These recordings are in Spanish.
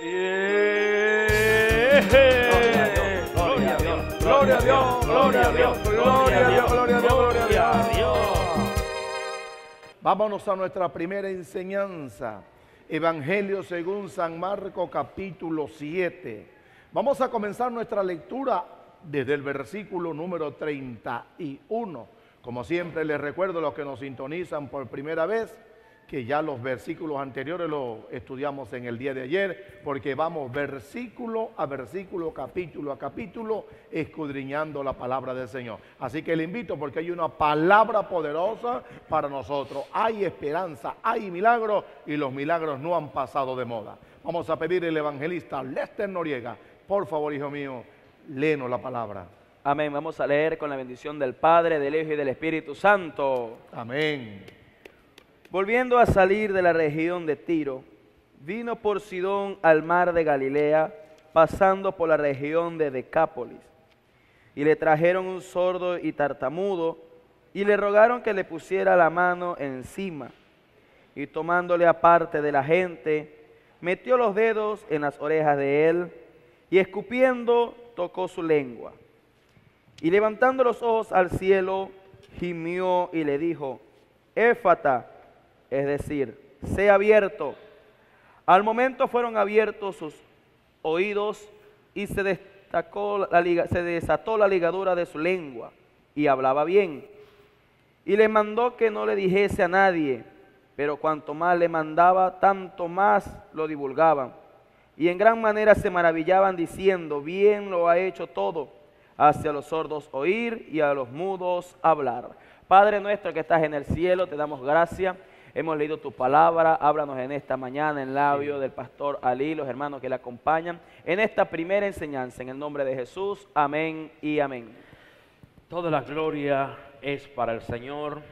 Gloria a Dios, gloria a Dios, gloria a Dios, gloria a Dios, gloria a Dios, gloria a Dios. Vámonos a nuestra primera enseñanza. Evangelio según San Marco capítulo 7. Vamos a comenzar nuestra lectura desde el versículo número 31. Como siempre les recuerdo a los que nos sintonizan por primera vez que ya los versículos anteriores los estudiamos en el día de ayer, porque vamos versículo a versículo, capítulo a capítulo, escudriñando la palabra del Señor. Así que le invito porque hay una palabra poderosa para nosotros. Hay esperanza, hay milagros y los milagros no han pasado de moda. Vamos a pedir el evangelista Lester Noriega, por favor, hijo mío, léenos la palabra. Amén. Vamos a leer con la bendición del Padre, del Hijo y del Espíritu Santo. Amén. Volviendo a salir de la región de Tiro, vino por Sidón al mar de Galilea, pasando por la región de Decápolis. Y le trajeron un sordo y tartamudo, y le rogaron que le pusiera la mano encima. Y tomándole aparte de la gente, metió los dedos en las orejas de él, y escupiendo tocó su lengua. Y levantando los ojos al cielo, gimió y le dijo, Éfata, es decir, sea abierto. Al momento fueron abiertos sus oídos y se, destacó la, se desató la ligadura de su lengua y hablaba bien. Y le mandó que no le dijese a nadie, pero cuanto más le mandaba, tanto más lo divulgaban. Y en gran manera se maravillaban diciendo, bien lo ha hecho todo, hacia los sordos oír y a los mudos hablar. Padre nuestro que estás en el cielo, te damos gracias Hemos leído tu palabra, háblanos en esta mañana en labio del pastor Ali, los hermanos que le acompañan, en esta primera enseñanza, en el nombre de Jesús, amén y amén. Toda la gloria es para el Señor.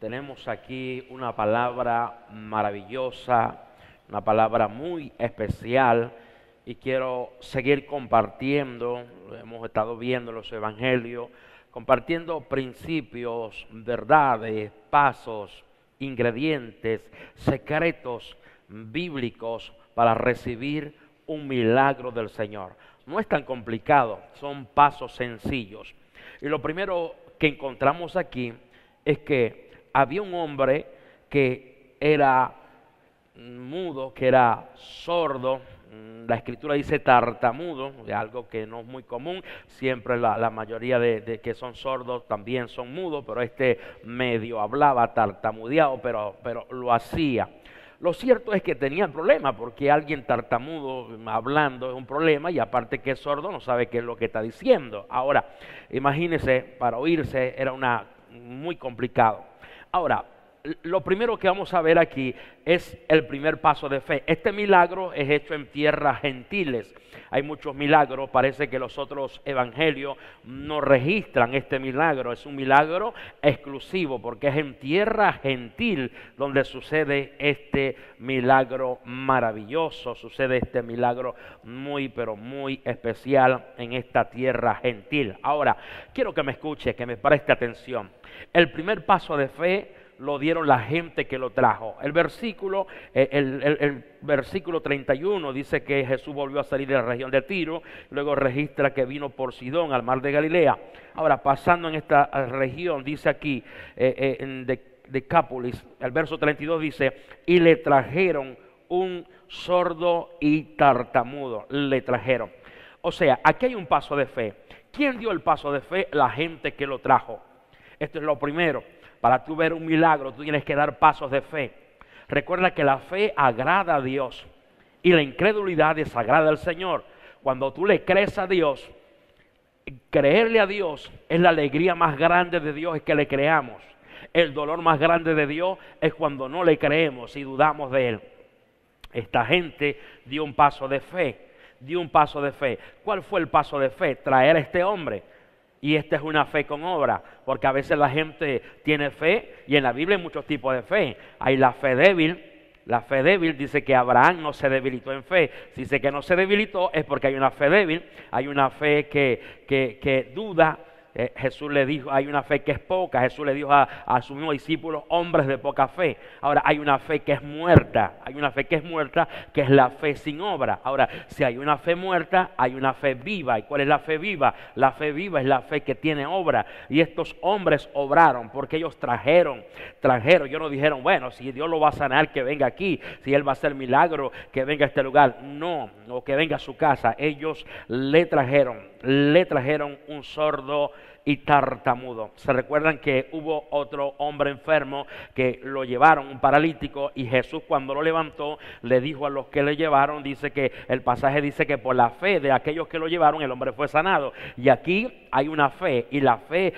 Tenemos aquí una palabra maravillosa, una palabra muy especial y quiero seguir compartiendo, hemos estado viendo los evangelios, compartiendo principios, verdades, pasos, ingredientes secretos bíblicos para recibir un milagro del Señor. No es tan complicado, son pasos sencillos. Y lo primero que encontramos aquí es que había un hombre que era mudo, que era sordo, la escritura dice tartamudo, algo que no es muy común, siempre la, mayoría de, que son sordos también son mudos, pero este medio hablaba tartamudeado, pero, pero lo hacía. Lo cierto es que tenía problema, porque alguien tartamudo hablando es un problema y aparte que es sordo no sabe qué es lo que está diciendo. Ahora, imagínese, para oírse era una muy complicado. Ahora, lo primero que vamos a ver aquí es el primer paso de fe. Este milagro es hecho en tierras gentiles. Hay muchos milagros, parece que los otros evangelios no registran este milagro. Es un milagro exclusivo porque es en tierra gentil donde sucede este milagro maravilloso, sucede este milagro muy, pero muy especial en esta tierra gentil. Ahora, quiero que me escuche, que me preste atención. El primer paso de fe lo dieron la gente que lo trajo. El versículo, eh, el, versículo 31 dice que Jesús volvió a salir de la región de Tiro, luego registra que vino por Sidón al mar de Galilea. Ahora, pasando en esta eh, región, dice aquí, eh, en Decápolis, el verso 32 dice, y le trajeron un sordo y tartamudo, le trajeron. O sea, aquí hay un paso de fe. ¿Quién dio el paso de fe? La gente que lo trajo. Esto es lo primero. Para tú ver un milagro, tú tienes que dar pasos de fe. Recuerda que la fe agrada a Dios y la incredulidad desagrada al Señor. Cuando tú le crees a Dios, creerle a Dios es la alegría más grande de Dios, es que le creamos. El dolor más grande de Dios es cuando no le creemos y dudamos de Él. Esta gente dio un paso de fe, dio un paso de fe. ¿Cuál fue el paso de fe? Traer a este hombre. Y esta es una fe con obra, porque a veces la gente tiene fe y en la Biblia hay muchos tipos de fe. Hay la fe débil, la fe débil dice que Abraham no se debilitó en fe. Si dice que no se debilitó es porque hay una fe débil, hay una fe que, que, que duda eh, Jesús le dijo, hay una fe que es poca. Jesús le dijo a, a sus mismos discípulos, hombres de poca fe. Ahora, hay una fe que es muerta. Hay una fe que es muerta, que es la fe sin obra. Ahora, si hay una fe muerta, hay una fe viva. ¿Y cuál es la fe viva? La fe viva es la fe que tiene obra. Y estos hombres obraron porque ellos trajeron, trajeron. Ellos no dijeron, bueno, si Dios lo va a sanar, que venga aquí. Si Él va a hacer milagro, que venga a este lugar. No, o que venga a su casa. Ellos le trajeron, le trajeron un sordo y tartamudo. Se recuerdan que hubo otro hombre enfermo que lo llevaron, un paralítico, y Jesús cuando lo levantó le dijo a los que le llevaron, dice que el pasaje dice que por la fe de aquellos que lo llevaron el hombre fue sanado. Y aquí hay una fe y la fe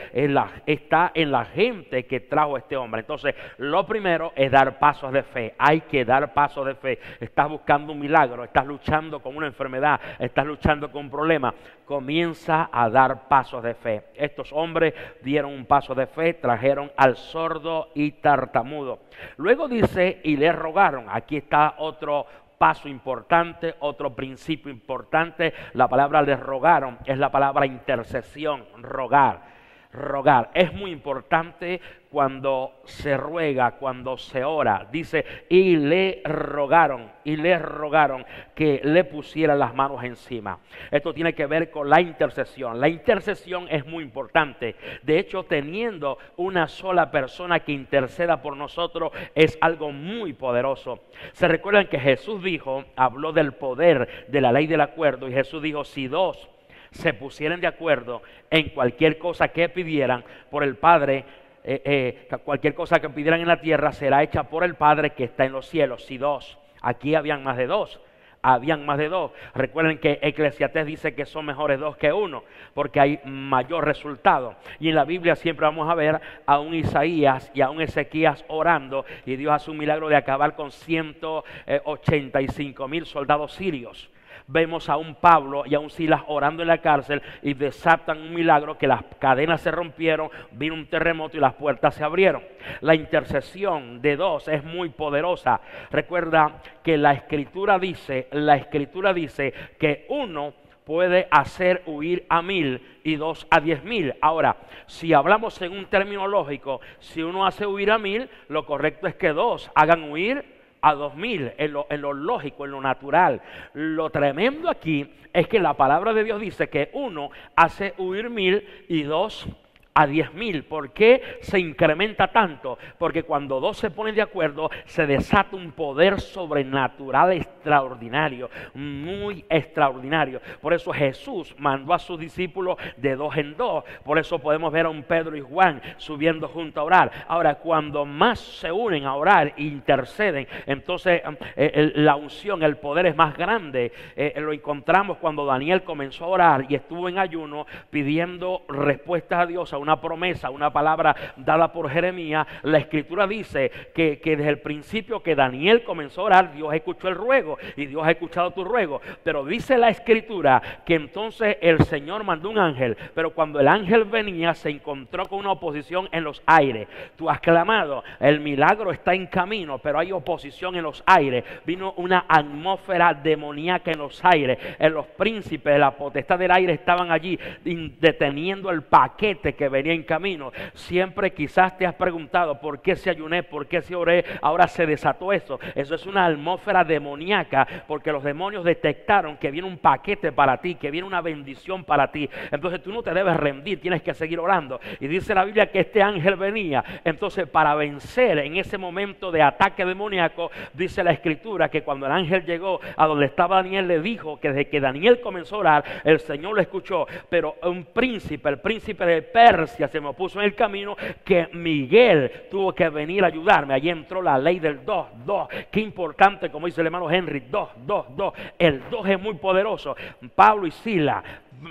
está en la gente que trajo este hombre. Entonces, lo primero es dar pasos de fe. Hay que dar pasos de fe. Estás buscando un milagro, estás luchando con una enfermedad, estás luchando con un problema. Comienza a dar pasos de fe. Estos hombres dieron un paso de fe, trajeron al sordo y tartamudo. Luego dice, y le rogaron. Aquí está otro paso importante, otro principio importante. La palabra les rogaron es la palabra intercesión, rogar rogar. Es muy importante cuando se ruega, cuando se ora. Dice, y le rogaron, y le rogaron que le pusiera las manos encima. Esto tiene que ver con la intercesión. La intercesión es muy importante. De hecho, teniendo una sola persona que interceda por nosotros es algo muy poderoso. Se recuerdan que Jesús dijo, habló del poder de la ley del acuerdo, y Jesús dijo, si dos se pusieran de acuerdo en cualquier cosa que pidieran por el Padre, eh, eh, cualquier cosa que pidieran en la tierra será hecha por el Padre que está en los cielos. Si dos, aquí habían más de dos. Habían más de dos. Recuerden que Eclesiastés dice que son mejores dos que uno, porque hay mayor resultado. Y en la Biblia siempre vamos a ver a un Isaías y a un Ezequías orando, y Dios hace un milagro de acabar con 185 mil soldados sirios vemos a un Pablo y a un Silas orando en la cárcel y desatan un milagro que las cadenas se rompieron, vino un terremoto y las puertas se abrieron. La intercesión de dos es muy poderosa. Recuerda que la escritura dice, la escritura dice que uno puede hacer huir a mil y dos a diez mil. Ahora, si hablamos en un término lógico, si uno hace huir a mil, lo correcto es que dos hagan huir a dos mil, en lo, en lo lógico, en lo natural. Lo tremendo aquí es que la palabra de Dios dice que uno hace huir mil y dos a diez mil. ¿Por qué se incrementa tanto? Porque cuando dos se ponen de acuerdo, se desata un poder sobrenatural extraordinario, muy extraordinario. Por eso Jesús mandó a sus discípulos de dos en dos. Por eso podemos ver a un Pedro y Juan subiendo junto a orar. Ahora, cuando más se unen a orar e interceden, entonces eh, la unción, el poder es más grande. Eh, lo encontramos cuando Daniel comenzó a orar y estuvo en ayuno pidiendo respuestas a Dios una promesa, una palabra dada por Jeremías, la escritura dice que, desde el principio que Daniel comenzó a orar, Dios escuchó el ruego y Dios ha escuchado tu ruego. Pero dice la escritura que entonces el Señor mandó un ángel, pero cuando el ángel venía se encontró con una oposición en los aires. Tú has clamado, el milagro está en camino, pero hay oposición en los aires. Vino una atmósfera demoníaca en los aires. En los príncipes de la potestad del aire estaban allí deteniendo el paquete que venía en camino. Siempre quizás te has preguntado por qué se ayuné, por qué se oré, ahora se desató eso. Eso es una atmósfera demoníaca porque los demonios detectaron que viene un paquete para ti, que viene una bendición para ti. Entonces tú no te debes rendir, tienes que seguir orando. Y dice la Biblia que este ángel venía. Entonces para vencer en ese momento de ataque demoníaco, dice la escritura que cuando el ángel llegó a donde estaba Daniel le dijo que desde que Daniel comenzó a orar, el Señor lo escuchó. Pero un príncipe, el príncipe de Se me opuso en el camino, que Miguel tuvo que venir a ayudarme. Allí entró la ley del 2, 2. Qué importante, como dice el hermano Henry, 2, 2, 2. El 2 es muy poderoso. Pablo y Sila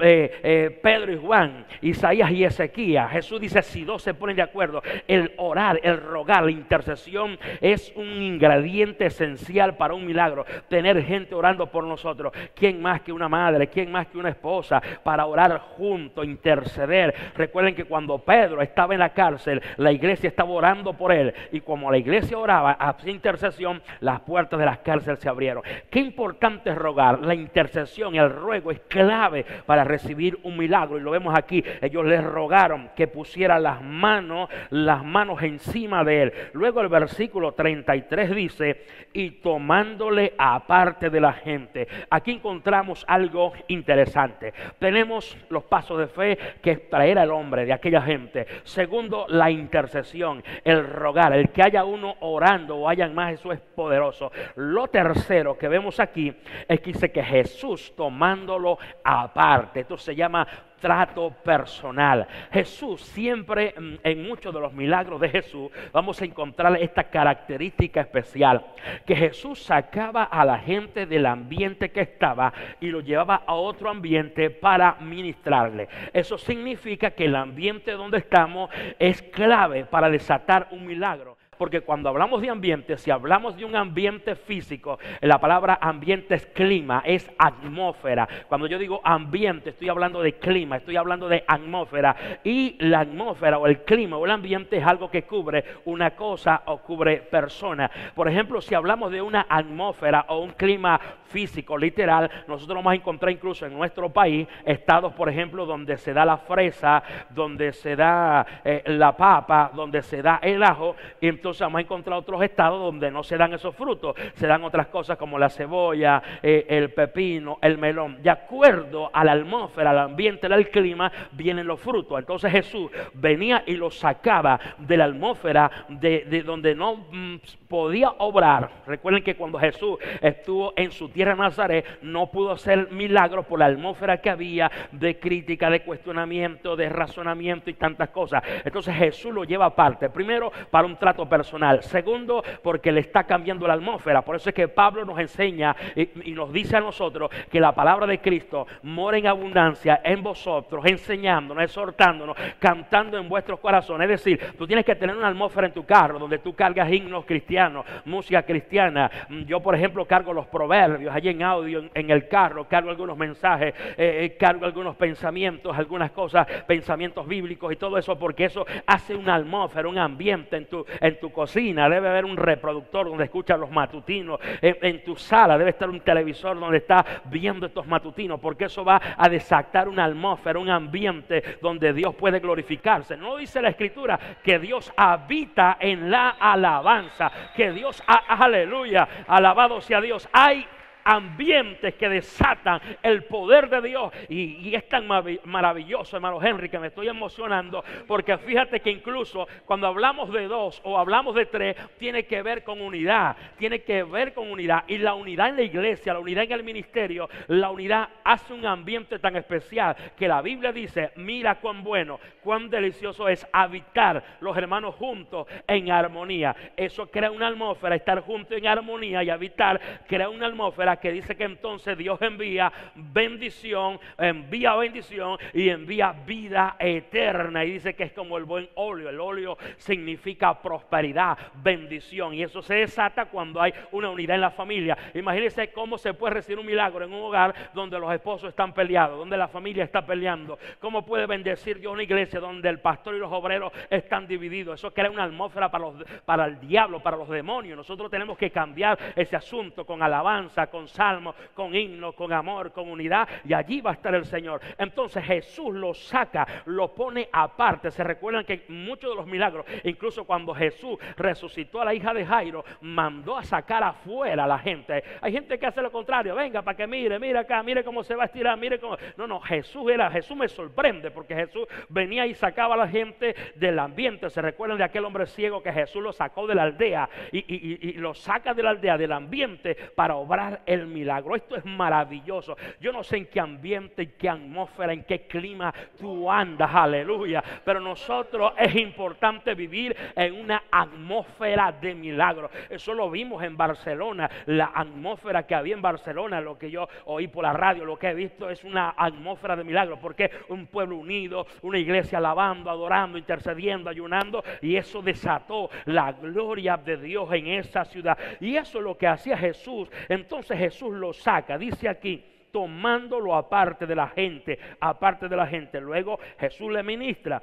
eh, eh, Pedro y Juan, Isaías y Ezequías. Jesús dice, si dos se ponen de acuerdo, el orar, el rogar, la intercesión es un ingrediente esencial para un milagro. Tener gente orando por nosotros. ¿Quién más que una madre? ¿Quién más que una esposa? Para orar junto, interceder. Recuerden que cuando Pedro estaba en la cárcel, la iglesia estaba orando por él. Y como la iglesia oraba, hacía intercesión, las puertas de las cárceles se abrieron. Qué importante es rogar. La intercesión, el ruego es clave para recibir un milagro. Y lo vemos aquí, ellos les rogaron que pusiera las manos, las manos encima de él. Luego el versículo 33 dice, y tomándole aparte de la gente. Aquí encontramos algo interesante. Tenemos los pasos de fe que es traer al hombre de aquella gente. Segundo, la intercesión, el rogar, el que haya uno orando o hayan más, eso es poderoso. Lo tercero que vemos aquí es que dice que Jesús tomándolo aparte, esto se llama trato personal. Jesús siempre, mm, en muchos de los milagros de Jesús, vamos a encontrar esta característica especial, que Jesús sacaba a la gente del ambiente que estaba y lo llevaba a otro ambiente para ministrarle. Eso significa que el ambiente donde estamos es clave para desatar un milagro porque cuando hablamos de ambiente, si hablamos de un ambiente físico, la palabra ambiente es clima, es atmósfera. Cuando yo digo ambiente, estoy hablando de clima, estoy hablando de atmósfera. Y la atmósfera o el clima o el ambiente es algo que cubre una cosa o cubre persona. Por ejemplo, si hablamos de una atmósfera o un clima físico, literal, nosotros vamos a encontrar incluso en nuestro país estados, por ejemplo, donde se da la fresa, donde se da eh, la papa, donde se da el ajo, entonces entonces vamos a encontrar otros estados donde no se dan esos frutos, se dan otras cosas como la cebolla, eh, el pepino, el melón. De acuerdo a la atmósfera, al ambiente, al clima, vienen los frutos. Entonces Jesús venía y los sacaba de la atmósfera de, donde no mm, podía obrar. Recuerden que cuando Jesús estuvo en su tierra Nazaret, no pudo hacer milagros por la atmósfera que había de crítica, de cuestionamiento, de razonamiento y tantas cosas. Entonces Jesús lo lleva aparte. Primero, para un trato personal. Segundo, porque le está cambiando la atmósfera. Por eso es que Pablo nos enseña y, nos dice a nosotros que la palabra de Cristo mora en abundancia en vosotros, enseñándonos, exhortándonos, cantando en vuestros corazones. Es decir, tú tienes que tener una atmósfera en tu carro donde tú cargas himnos cristianos, música cristiana. Yo, por ejemplo, cargo los proverbios allí en audio en, el carro, cargo algunos mensajes, eh, eh, cargo algunos pensamientos, algunas cosas, pensamientos bíblicos y todo eso, porque eso hace una atmósfera, un ambiente en tu, en tu cocina debe haber un reproductor donde escuchas los matutinos. En, tu sala debe estar un televisor donde estás viendo estos matutinos, porque eso va a desatar una atmósfera, un ambiente donde Dios puede glorificarse. No dice la escritura que Dios habita en la alabanza, que Dios, aleluya, alabado sea Dios. Hay ambientes que desatan el poder de Dios. Y, es tan maravilloso, hermano Henry, que me estoy emocionando, porque fíjate que incluso cuando hablamos de dos o hablamos de tres, tiene que ver con unidad, tiene que ver con unidad. Y la unidad en la iglesia, la unidad en el ministerio, la unidad hace un ambiente tan especial que la Biblia dice, mira cuán bueno, cuán delicioso es habitar los hermanos juntos en armonía. Eso crea una atmósfera, estar juntos en armonía y habitar crea una atmósfera que dice que entonces Dios envía bendición, envía bendición y envía vida eterna. Y dice que es como el buen óleo. El óleo significa prosperidad, bendición. Y eso se desata cuando hay una unidad en la familia. Imagínense cómo se puede recibir un milagro en un hogar donde los esposos están peleados, donde la familia está peleando. ¿Cómo puede bendecir Dios una iglesia donde el pastor y los obreros están divididos? Eso crea una atmósfera para, los, para el diablo, para los demonios. Nosotros tenemos que cambiar ese asunto con alabanza, con con salmo, con himno, con amor, con unidad, y allí va a estar el Señor. Entonces Jesús lo saca, lo pone aparte. Se recuerdan que muchos de los milagros, incluso cuando Jesús resucitó a la hija de Jairo, mandó a sacar afuera a la gente. Hay gente que hace lo contrario, venga para que mire, mire acá, mire cómo se va a estirar, mire cómo. No, no, Jesús era, Jesús me sorprende porque Jesús venía y sacaba a la gente del ambiente. Se recuerdan de aquel hombre ciego que Jesús lo sacó de la aldea y, y lo saca de la aldea, del ambiente, para obrar el milagro. Esto es maravilloso. Yo no sé en qué ambiente, en qué atmósfera, en qué clima tú andas, aleluya. Pero nosotros es importante vivir en una atmósfera de milagro. Eso lo vimos en Barcelona, la atmósfera que había en Barcelona, lo que yo oí por la radio, lo que he visto es una atmósfera de milagro, porque un pueblo unido, una iglesia alabando, adorando, intercediendo, ayunando, y eso desató la gloria de Dios en esa ciudad. Y eso es lo que hacía Jesús. Entonces Jesús lo saca, dice aquí, tomándolo aparte de la gente, aparte de la gente. Luego Jesús le ministra,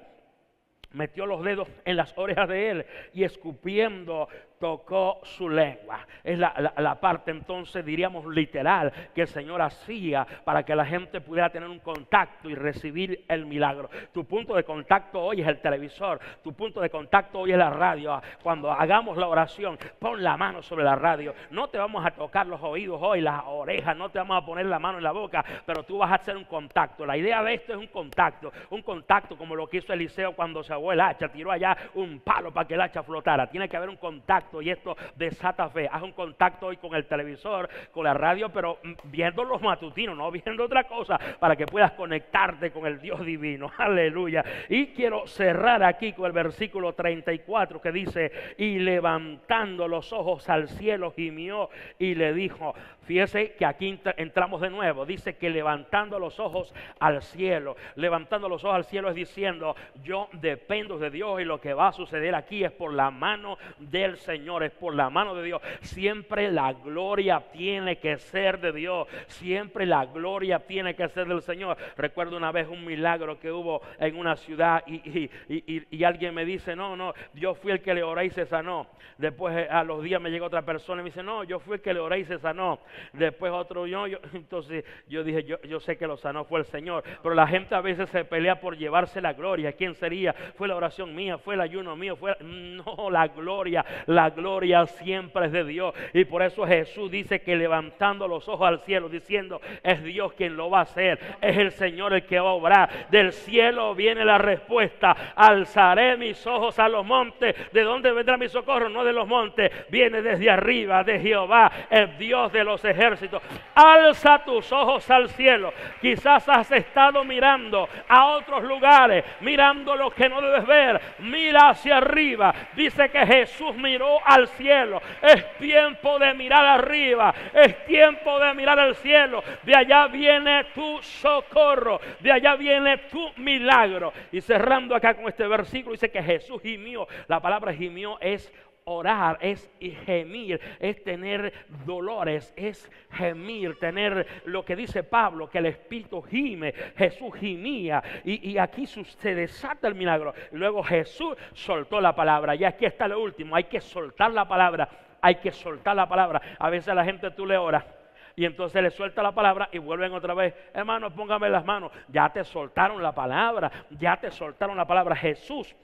metió los dedos en las orejas de él y escupiendo tocó su lengua. Es la, la- parte entonces, diríamos, literal que el Señor hacía para que la gente pudiera tener un contacto y recibir el milagro. Tu punto de contacto hoy es el televisor, tu punto de contacto hoy es la radio. Cuando hagamos la oración, pon la mano sobre la radio. No te vamos a tocar los oídos hoy, las orejas, no te vamos a poner la mano en la boca, pero tú vas a hacer un contacto. La idea de esto es un contacto, un contacto como lo que hizo Eliseo cuando se ahogó el hacha, tiró allá un palo para que el hacha flotara. Tiene que haber un contacto y esto desata fe. Haz un contacto hoy con el televisor, con la radio, pero mm, viendo los matutinos, no viendo otra cosa, para que puedas conectarte con el Dios divino. Aleluya. Y quiero cerrar aquí con el versículo 34 que dice, y levantando los ojos al cielo gimió y le dijo, fíjese que aquí ent- entramos de nuevo, dice que levantando los ojos al cielo, levantando los ojos al cielo es diciendo, yo dependo de Dios y lo que va a suceder aquí es por la mano del Señor, es por la mano de Dios. Siempre la gloria tiene que ser de Dios, siempre la gloria tiene que ser del Señor. Recuerdo una vez un milagro que hubo en una ciudad y, y- y- y- alguien me dice, no, no, yo fui el que le oré y se sanó. Después eh, a los días me llega otra persona y me dice, no, yo fui el que le oré y se sanó. Después otro, yo, yo entonces yo dije, yo, yo sé que lo sanó fue el Señor, pero la gente a veces se pelea por llevarse la gloria. ¿Quién sería? Fue la oración mía, fue el ayuno mío, fue no la gloria, gloria siempre es de Dios. Y por eso Jesús dice que levantando los ojos al cielo, diciendo, es Dios quien lo va a hacer, es el Señor el que va a obrar. Del cielo viene la respuesta, alzaré mis ojos a los montes. ¿De dónde vendrá mi socorro? No de los montes, viene desde arriba, de Jehová, el Dios de los ejércitos. Alza tus ojos al cielo. Quizás has estado mirando a otros lugares, mirando lo que no debes ver. Mira hacia arriba. Dice que Jesús miró al cielo. Es tiempo de mirar arriba. Es tiempo de mirar al cielo. De allá viene tu socorro. De allá viene tu milagro. Y cerrando acá con este versículo, dice que Jesús gimió. La palabra gimió es orar, es gemir, es tener dolores, es gemir, tener lo que dice Pablo, que el Espíritu gime, Jesús gimía, y, y aquí se desata el milagro. Luego Jesús soltó la palabra, y aquí está lo último, hay que soltar la palabra, hay que soltar la palabra. A veces la gente tú le oras. Y entonces le suelta la palabra y vuelven otra vez. Hermano, póngame las manos. Ya te soltaron la palabra. Ya te soltaron la palabra. Jesús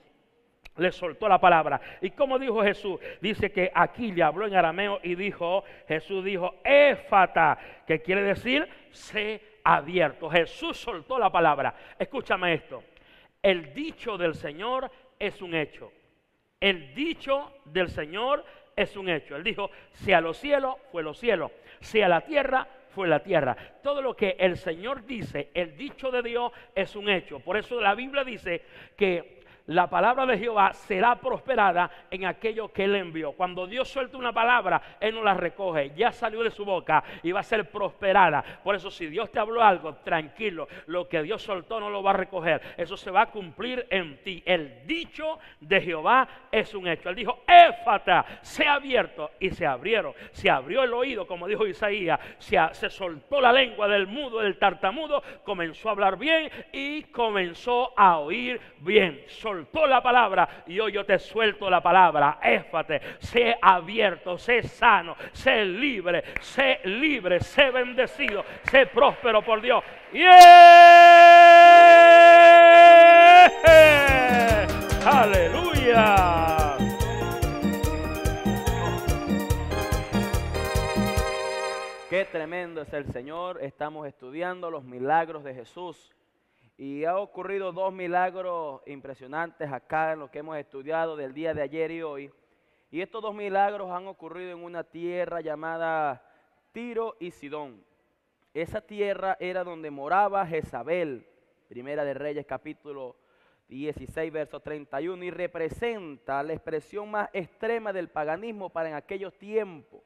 le soltó la palabra. ¿Y como dijo Jesús? Dice que aquí le habló en arameo y dijo, Jesús dijo, éfata, que quiere decir, sé abierto. Jesús soltó la palabra. Escúchame esto. El dicho del Señor es un hecho. El dicho del Señor es un hecho. Él dijo, sea los cielos, fue los cielos. Sea la tierra, fue la tierra. Todo lo que el Señor dice, el dicho de Dios es un hecho. Por eso la Biblia dice que la palabra de Jehová será prosperada en aquello que Él envió. Cuando Dios suelta una palabra, Él no la recoge, ya salió de su boca y va a ser prosperada. Por eso si Dios te habló algo, tranquilo, lo que Dios soltó no lo va a recoger. Eso se va a cumplir en ti. El dicho de Jehová es un hecho. Él dijo, éfata, se abierto y se abrieron. Se abrió el oído, como dijo Isaías, se soltó la lengua del mudo, del tartamudo, comenzó a hablar bien y comenzó a oír bien. Soltó la palabra y hoy yo te suelto la palabra. Éfate, sé abierto, sé sano, sé libre, sé libre, sé bendecido, sé próspero por Dios. ¡Yeah! ¡Aleluya! Qué tremendo es el Señor. Estamos estudiando los milagros de Jesús. Y ha ocurrido dos milagros impresionantes acá en lo que hemos estudiado del día de ayer y hoy. Y estos dos milagros han ocurrido en una tierra llamada Tiro y Sidón. Esa tierra era donde moraba Jezabel, Primera de Reyes capítulo 16, verso 31, y representa la expresión más extrema del paganismo para en aquellos tiempos.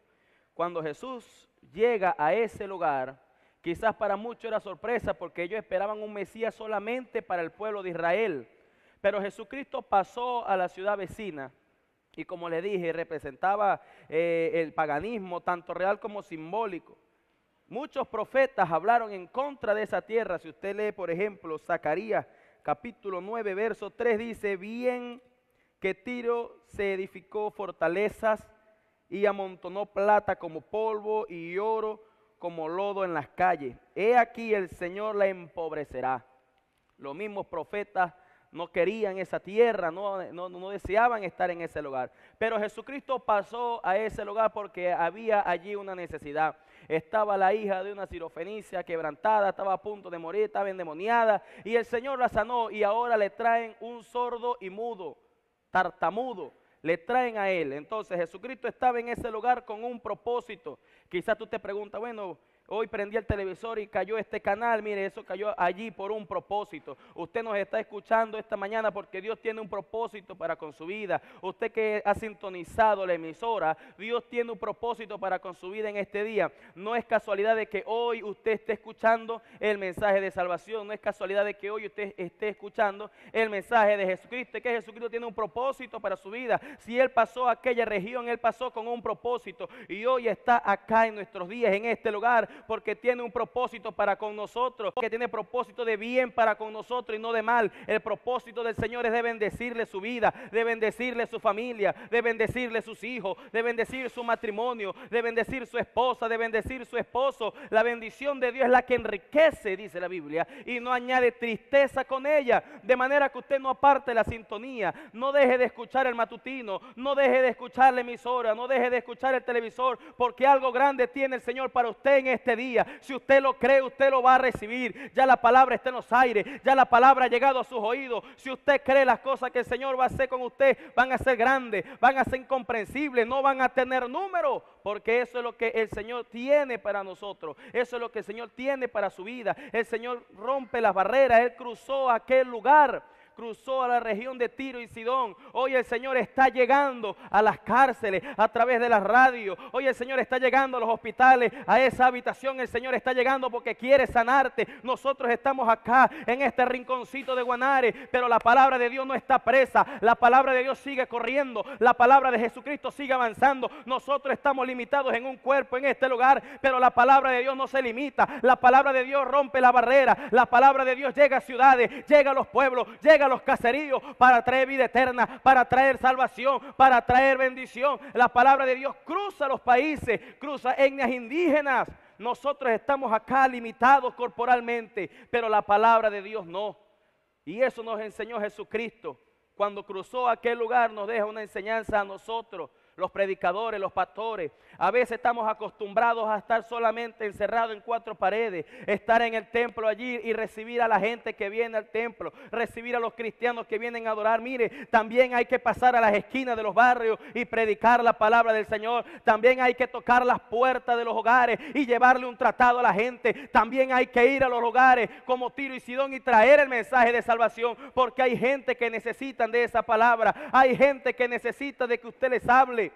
Cuando Jesús llega a ese lugar, quizás para muchos era sorpresa porque ellos esperaban un Mesías solamente para el pueblo de Israel. Pero Jesucristo pasó a la ciudad vecina y como le dije, representaba eh, el paganismo, tanto real como simbólico. Muchos profetas hablaron en contra de esa tierra. Si usted lee, por ejemplo, Zacarías capítulo 9, verso 3, dice, bien que Tiro se edificó fortalezas y amontonó plata como polvo y oro como lodo en las calles. He aquí el Señor la empobrecerá. Los mismos profetas no querían esa tierra, no, no, deseaban estar en ese lugar. Pero Jesucristo pasó a ese lugar porque había allí una necesidad. Estaba la hija de una sirofenicia quebrantada, estaba a punto de morir, estaba endemoniada, y el Señor la sanó y ahora le traen un sordo y mudo, tartamudo. Le traen a él. Entonces Jesucristo estaba en ese lugar con un propósito. Quizás tú te preguntas, bueno, Hoy prendí el televisor y cayó este canal. Mire, eso cayó allí por un propósito. Usted nos está escuchando esta mañana porque Dios tiene un propósito para con su vida. Usted que ha sintonizado la emisora, Dios tiene un propósito para con su vida en este día. No es casualidad de que hoy usted esté escuchando el mensaje de salvación. No es casualidad de que hoy usted esté escuchando el mensaje de Jesucristo. Es que Jesucristo tiene un propósito para su vida. Si Él pasó a aquella región, Él pasó con un propósito. Y hoy está acá en nuestros días, en este lugar porque tiene un propósito para con nosotros, que tiene propósito de bien para con nosotros y no de mal. El propósito del Señor es de bendecirle su vida, de bendecirle su familia, de bendecirle sus hijos, de bendecir su matrimonio, de bendecir su esposa, de bendecir su esposo. La bendición de Dios es la que enriquece, dice la Biblia, y no añade tristeza con ella, de manera que usted no aparte la sintonía, no deje de escuchar el matutino, no deje de escuchar la emisora, no deje de escuchar el televisor, porque algo grande tiene el Señor para usted en este día. Si usted lo cree, usted lo va a recibir. Ya la palabra está en los aires, ya la palabra ha llegado a sus oídos. Si usted cree las cosas que el Señor va a hacer con usted, van a ser grandes, van a ser incomprensibles, no van a tener número, porque eso es lo que el Señor tiene para nosotros. Eso es lo que el Señor tiene para su vida. El Señor rompe las barreras, Él cruzó aquel lugar cruzó a la región de Tiro y Sidón. Hoy el Señor está llegando a las cárceles a través de la radio. Hoy el Señor está llegando a los hospitales, a esa habitación. El Señor está llegando porque quiere sanarte. Nosotros estamos acá en este rinconcito de Guanare, pero la palabra de Dios no está presa. La palabra de Dios sigue corriendo. La palabra de Jesucristo sigue avanzando. Nosotros estamos limitados en un cuerpo en este lugar, pero la palabra de Dios no se limita. La palabra de Dios rompe la barrera. La palabra de Dios llega a ciudades, llega a los pueblos, llega a los caseríos para traer vida eterna, para traer salvación, para traer bendición. La palabra de Dios cruza los países, cruza etnias indígenas. Nosotros estamos acá limitados corporalmente, pero la palabra de Dios no. Y eso nos enseñó Jesucristo. Cuando cruzó aquel lugar nos deja una enseñanza a nosotros los predicadores, los pastores. A veces estamos acostumbrados a estar solamente encerrados en cuatro paredes, estar en el templo allí y recibir a la gente que viene al templo, recibir a los cristianos que vienen a adorar. Mire, también hay que pasar a las esquinas de los barrios y predicar la palabra del Señor. También hay que tocar las puertas de los hogares y llevarle un tratado a la gente. También hay que ir a los hogares como Tiro y Sidón y traer el mensaje de salvación, porque hay gente que necesitan de esa palabra. Hay gente que necesita de que usted les hable.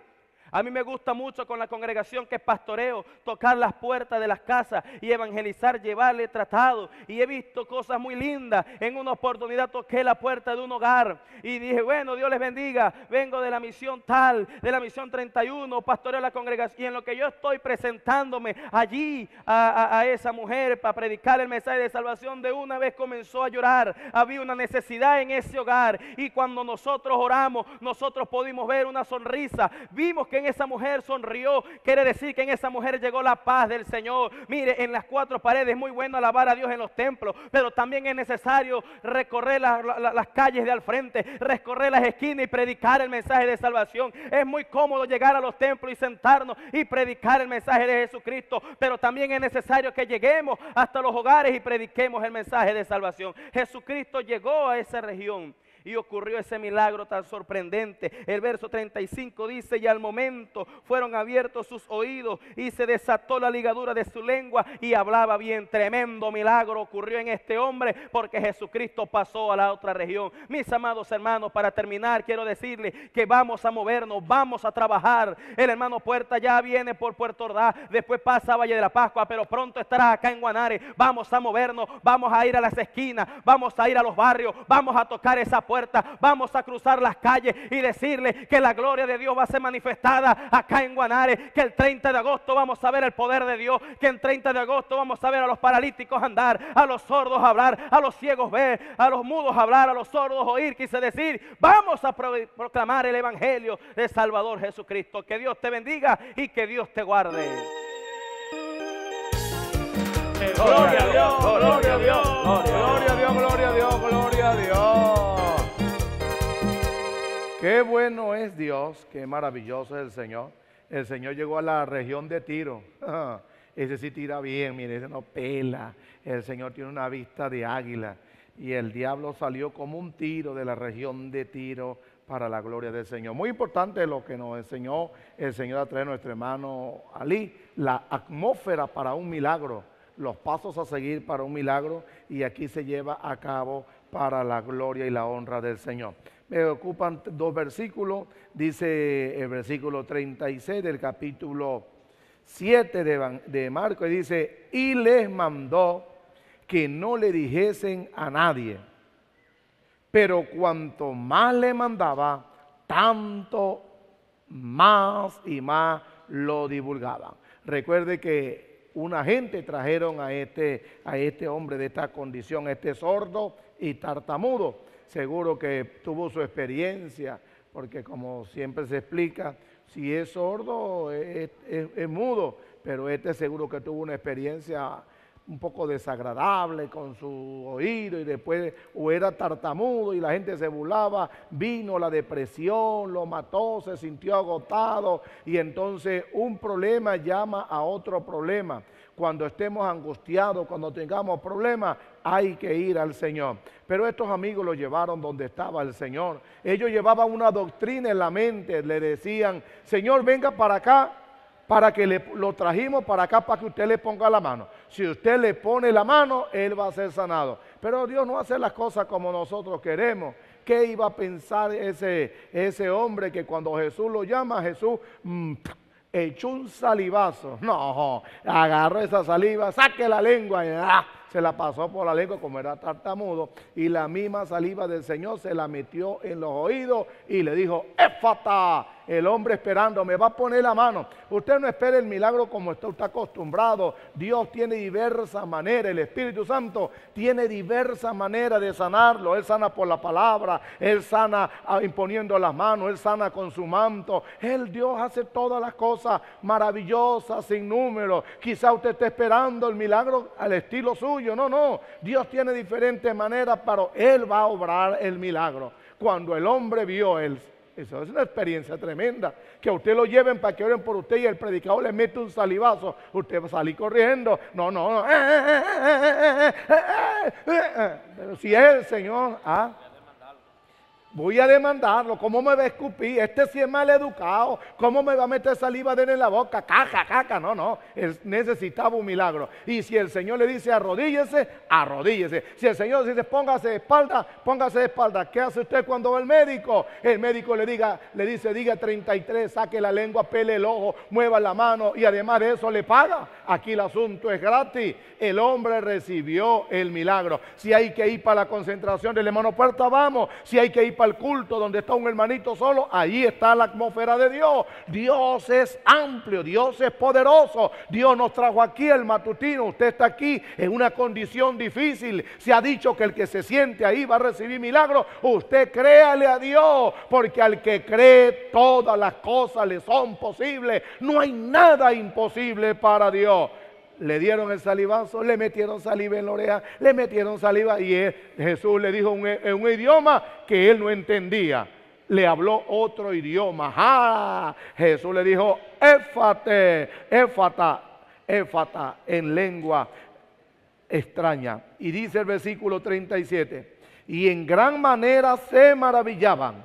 A mí me gusta mucho con la congregación que pastoreo, tocar las puertas de las casas y evangelizar, llevarle tratado. Y he visto cosas muy lindas. En una oportunidad toqué la puerta de un hogar y dije, bueno, Dios les bendiga, vengo de la misión tal, de la misión 31, pastoreo la congregación. Y en lo que yo estoy presentándome allí a, a esa mujer para predicar el mensaje de salvación, de una vez comenzó a llorar. Había una necesidad en ese hogar. Y cuando nosotros oramos, nosotros pudimos ver una sonrisa. Vimos que en esa mujer sonrió, quiere decir que en esa mujer llegó la paz del Señor. Mire, en las cuatro paredes es muy bueno alabar a Dios en los templos, pero también es necesario recorrer las calles de al frente, recorrer las esquinas y predicar el mensaje de salvación. Es muy cómodo llegar a los templos y sentarnos y predicar el mensaje de Jesucristo, pero también es necesario que lleguemos hasta los hogares y prediquemos el mensaje de salvación. Jesucristo llegó a esa región y ocurrió ese milagro tan sorprendente. El verso 35 dice, y al momento fueron abiertos sus oídos y se desató la ligadura de su lengua y hablaba bien. Tremendo milagro ocurrió en este hombre porque Jesucristo pasó a la otra región. Mis amados hermanos, para terminar, quiero decirle que vamos a movernos, vamos a trabajar. El hermano Puerta ya viene por Puerto Ordaz, después pasa a Valle de la Pascua, pero pronto estará acá en Guanare. Vamos a movernos, vamos a ir a las esquinas, vamos a ir a los barrios, vamos a tocar esa puerta vamos a cruzar las calles y decirle que la gloria de Dios va a ser manifestada acá en Guanare, que el 30 de agosto vamos a ver el poder de Dios, que el 30 de agosto vamos a ver a los paralíticos andar, a los sordos hablar, a los ciegos ver, a los mudos hablar, a los sordos oír, quise decir, vamos a proclamar el Evangelio de Salvador Jesucristo. Que Dios te bendiga y que Dios te guarde. Gloria a Dios, gloria a Dios, gloria a Dios, gloria a Dios, gloria a Dios. Qué bueno es Dios, qué maravilloso es el Señor. El Señor llegó a la región de Tiro. Ese sí tira bien, mire, ese no pela. El Señor tiene una vista de águila. Y el diablo salió como un tiro de la región de Tiro para la gloria del Señor. Muy importante lo que nos enseñó el Señor a través de nuestro hermano Ali, la atmósfera para un milagro, los pasos a seguir para un milagro y aquí se lleva a cabo para la gloria y la honra del Señor. Me ocupan dos versículos, dice el versículo 36 del capítulo 7 de, de Marco y dice, y les mandó que no le dijesen a nadie pero cuanto más le mandaba, tanto más y más lo divulgaban. Recuerde que una gente trajeron a este, a este hombre de esta condición, este sordo y tartamudo. Seguro que tuvo su experiencia, porque como siempre se explica, si es sordo es, es mudo, pero este seguro que tuvo una experiencia un poco desagradable con su oído y después o era tartamudo y la gente se burlaba, vino la depresión, lo mató, se sintió agotado y entonces un problema llama a otro problema. Cuando estemos angustiados, cuando tengamos problemas, hay que ir al Señor. Pero estos amigos lo llevaron donde estaba el Señor. Ellos llevaban una doctrina en la mente, le decían, Señor, venga para acá, para que le, lo trajimos para acá para que usted le ponga la mano. Si usted le pone la mano, él va a ser sanado. Pero Dios no hace las cosas como nosotros queremos. ¿Qué iba a pensar ese, ese hombre que cuando Jesús lo llama, Jesús mm, echó un salivazo? No, agarró esa saliva, saque la lengua y ¡ah! se la pasó por la lengua como era tartamudo y la misma saliva del Señor se la metió en los oídos y le dijo, éfata el hombre esperando, me va a poner la mano. Usted no espere el milagro como usted está acostumbrado. Dios tiene diversas maneras, el Espíritu Santo tiene diversas maneras de sanarlo. Él sana por la palabra, Él sana ah, imponiendo las manos, Él sana con su manto. Él, Dios, hace todas las cosas maravillosas, sin número. Quizá usted esté esperando el milagro al estilo suyo. No, no. Dios tiene diferentes maneras, pero Él va a obrar el milagro. Cuando el hombre vio el eso es una experiencia tremenda. Que a usted lo lleven para que oren por usted y el predicador le mete un salivazo. Usted va a salir corriendo. No, no, no. Pero si es el Señor, ¿ah? Voy a demandarlo. ¿Cómo me va a escupir? Este sí es mal educado. ¿Cómo me va a meter saliva de él en la boca? Caja, caca. No, no. Él necesitaba un milagro. Y si el Señor le dice arrodíllese, arrodíllese. Si el Señor dice póngase de espalda, póngase de espalda. ¿Qué hace usted cuando va al médico? El médico le diga, le dice, diga 33, saque la lengua, pele el ojo, mueva la mano y además de eso le paga. Aquí el asunto es gratis. El hombre recibió el milagro. Si hay que ir para la concentración del hermano Puerta, vamos. Si hay que ir para el culto donde está un hermanito solo, ahí está la atmósfera de Dios. Dios es amplio, Dios es poderoso. Dios nos trajo aquí el matutino. Usted está aquí en una condición difícil. Se ha dicho que el que se siente ahí va a recibir milagros. Usted créale a Dios, porque al que cree todas las cosas le son posibles. No hay nada imposible para Dios le dieron el salivazo, le metieron saliva en la oreja, le metieron saliva y Jesús le dijo en un idioma que él no entendía. Le habló otro idioma. ¡Ah! Jesús le dijo, éfate, éfata, éfata, en lengua extraña. Y dice el versículo 37, y en gran manera se maravillaban,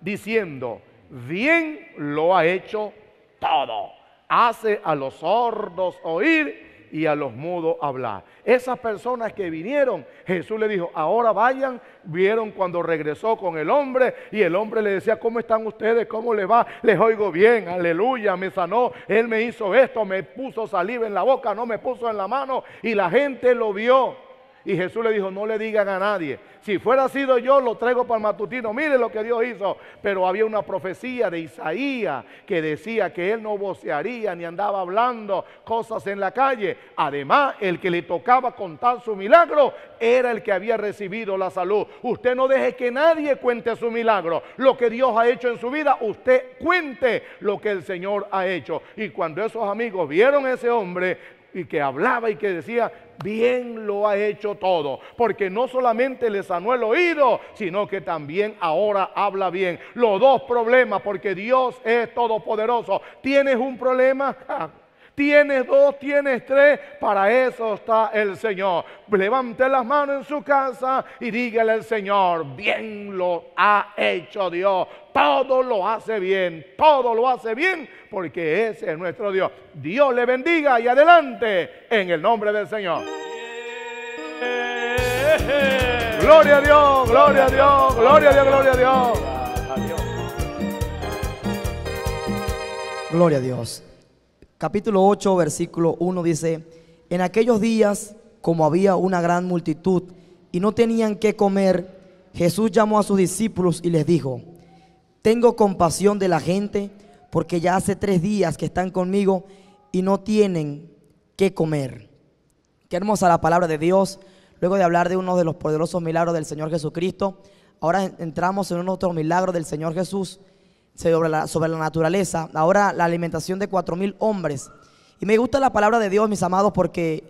diciendo, bien lo ha hecho todo. Hace a los sordos oír y a los mudos hablar. Esas personas que vinieron, Jesús le dijo, ahora vayan, vieron cuando regresó con el hombre y el hombre le decía, ¿cómo están ustedes? ¿Cómo les va? Les oigo bien, aleluya, me sanó, él me hizo esto, me puso saliva en la boca, no me puso en la mano y la gente lo vio. Y Jesús le dijo, no le digan a nadie. Si fuera sido yo, lo traigo para el matutino. Mire lo que Dios hizo. Pero había una profecía de Isaías que decía que él no vocearía ni andaba hablando cosas en la calle. Además, el que le tocaba contar su milagro era el que había recibido la salud. Usted no deje que nadie cuente su milagro. Lo que Dios ha hecho en su vida, usted cuente lo que el Señor ha hecho. Y cuando esos amigos vieron a ese hombre, y que hablaba y que decía, bien lo ha hecho todo, porque no solamente le sanó el oído, sino que también ahora habla bien. Los dos problemas, porque Dios es todopoderoso. ¿Tienes un problema? Tienes dos, tienes tres, para eso está el Señor. Levante las manos en su casa y dígale al Señor, bien lo ha hecho Dios. Todo lo hace bien, todo lo hace bien porque ese es nuestro Dios. Dios le bendiga y adelante en el nombre del Señor. Gloria a Dios, gloria a Dios, gloria a Dios, gloria a Dios. Gloria a Dios capítulo 8, versículo 1 dice, en aquellos días, como había una gran multitud y no tenían qué comer, Jesús llamó a sus discípulos y les dijo, tengo compasión de la gente porque ya hace tres días que están conmigo y no tienen qué comer. Qué hermosa la palabra de Dios. Luego de hablar de uno de los poderosos milagros del Señor Jesucristo, ahora entramos en un otro milagro del Señor Jesús sobre la, sobre la naturaleza. Ahora la alimentación de cuatro mil hombres. Y me gusta la palabra de Dios, mis amados, porque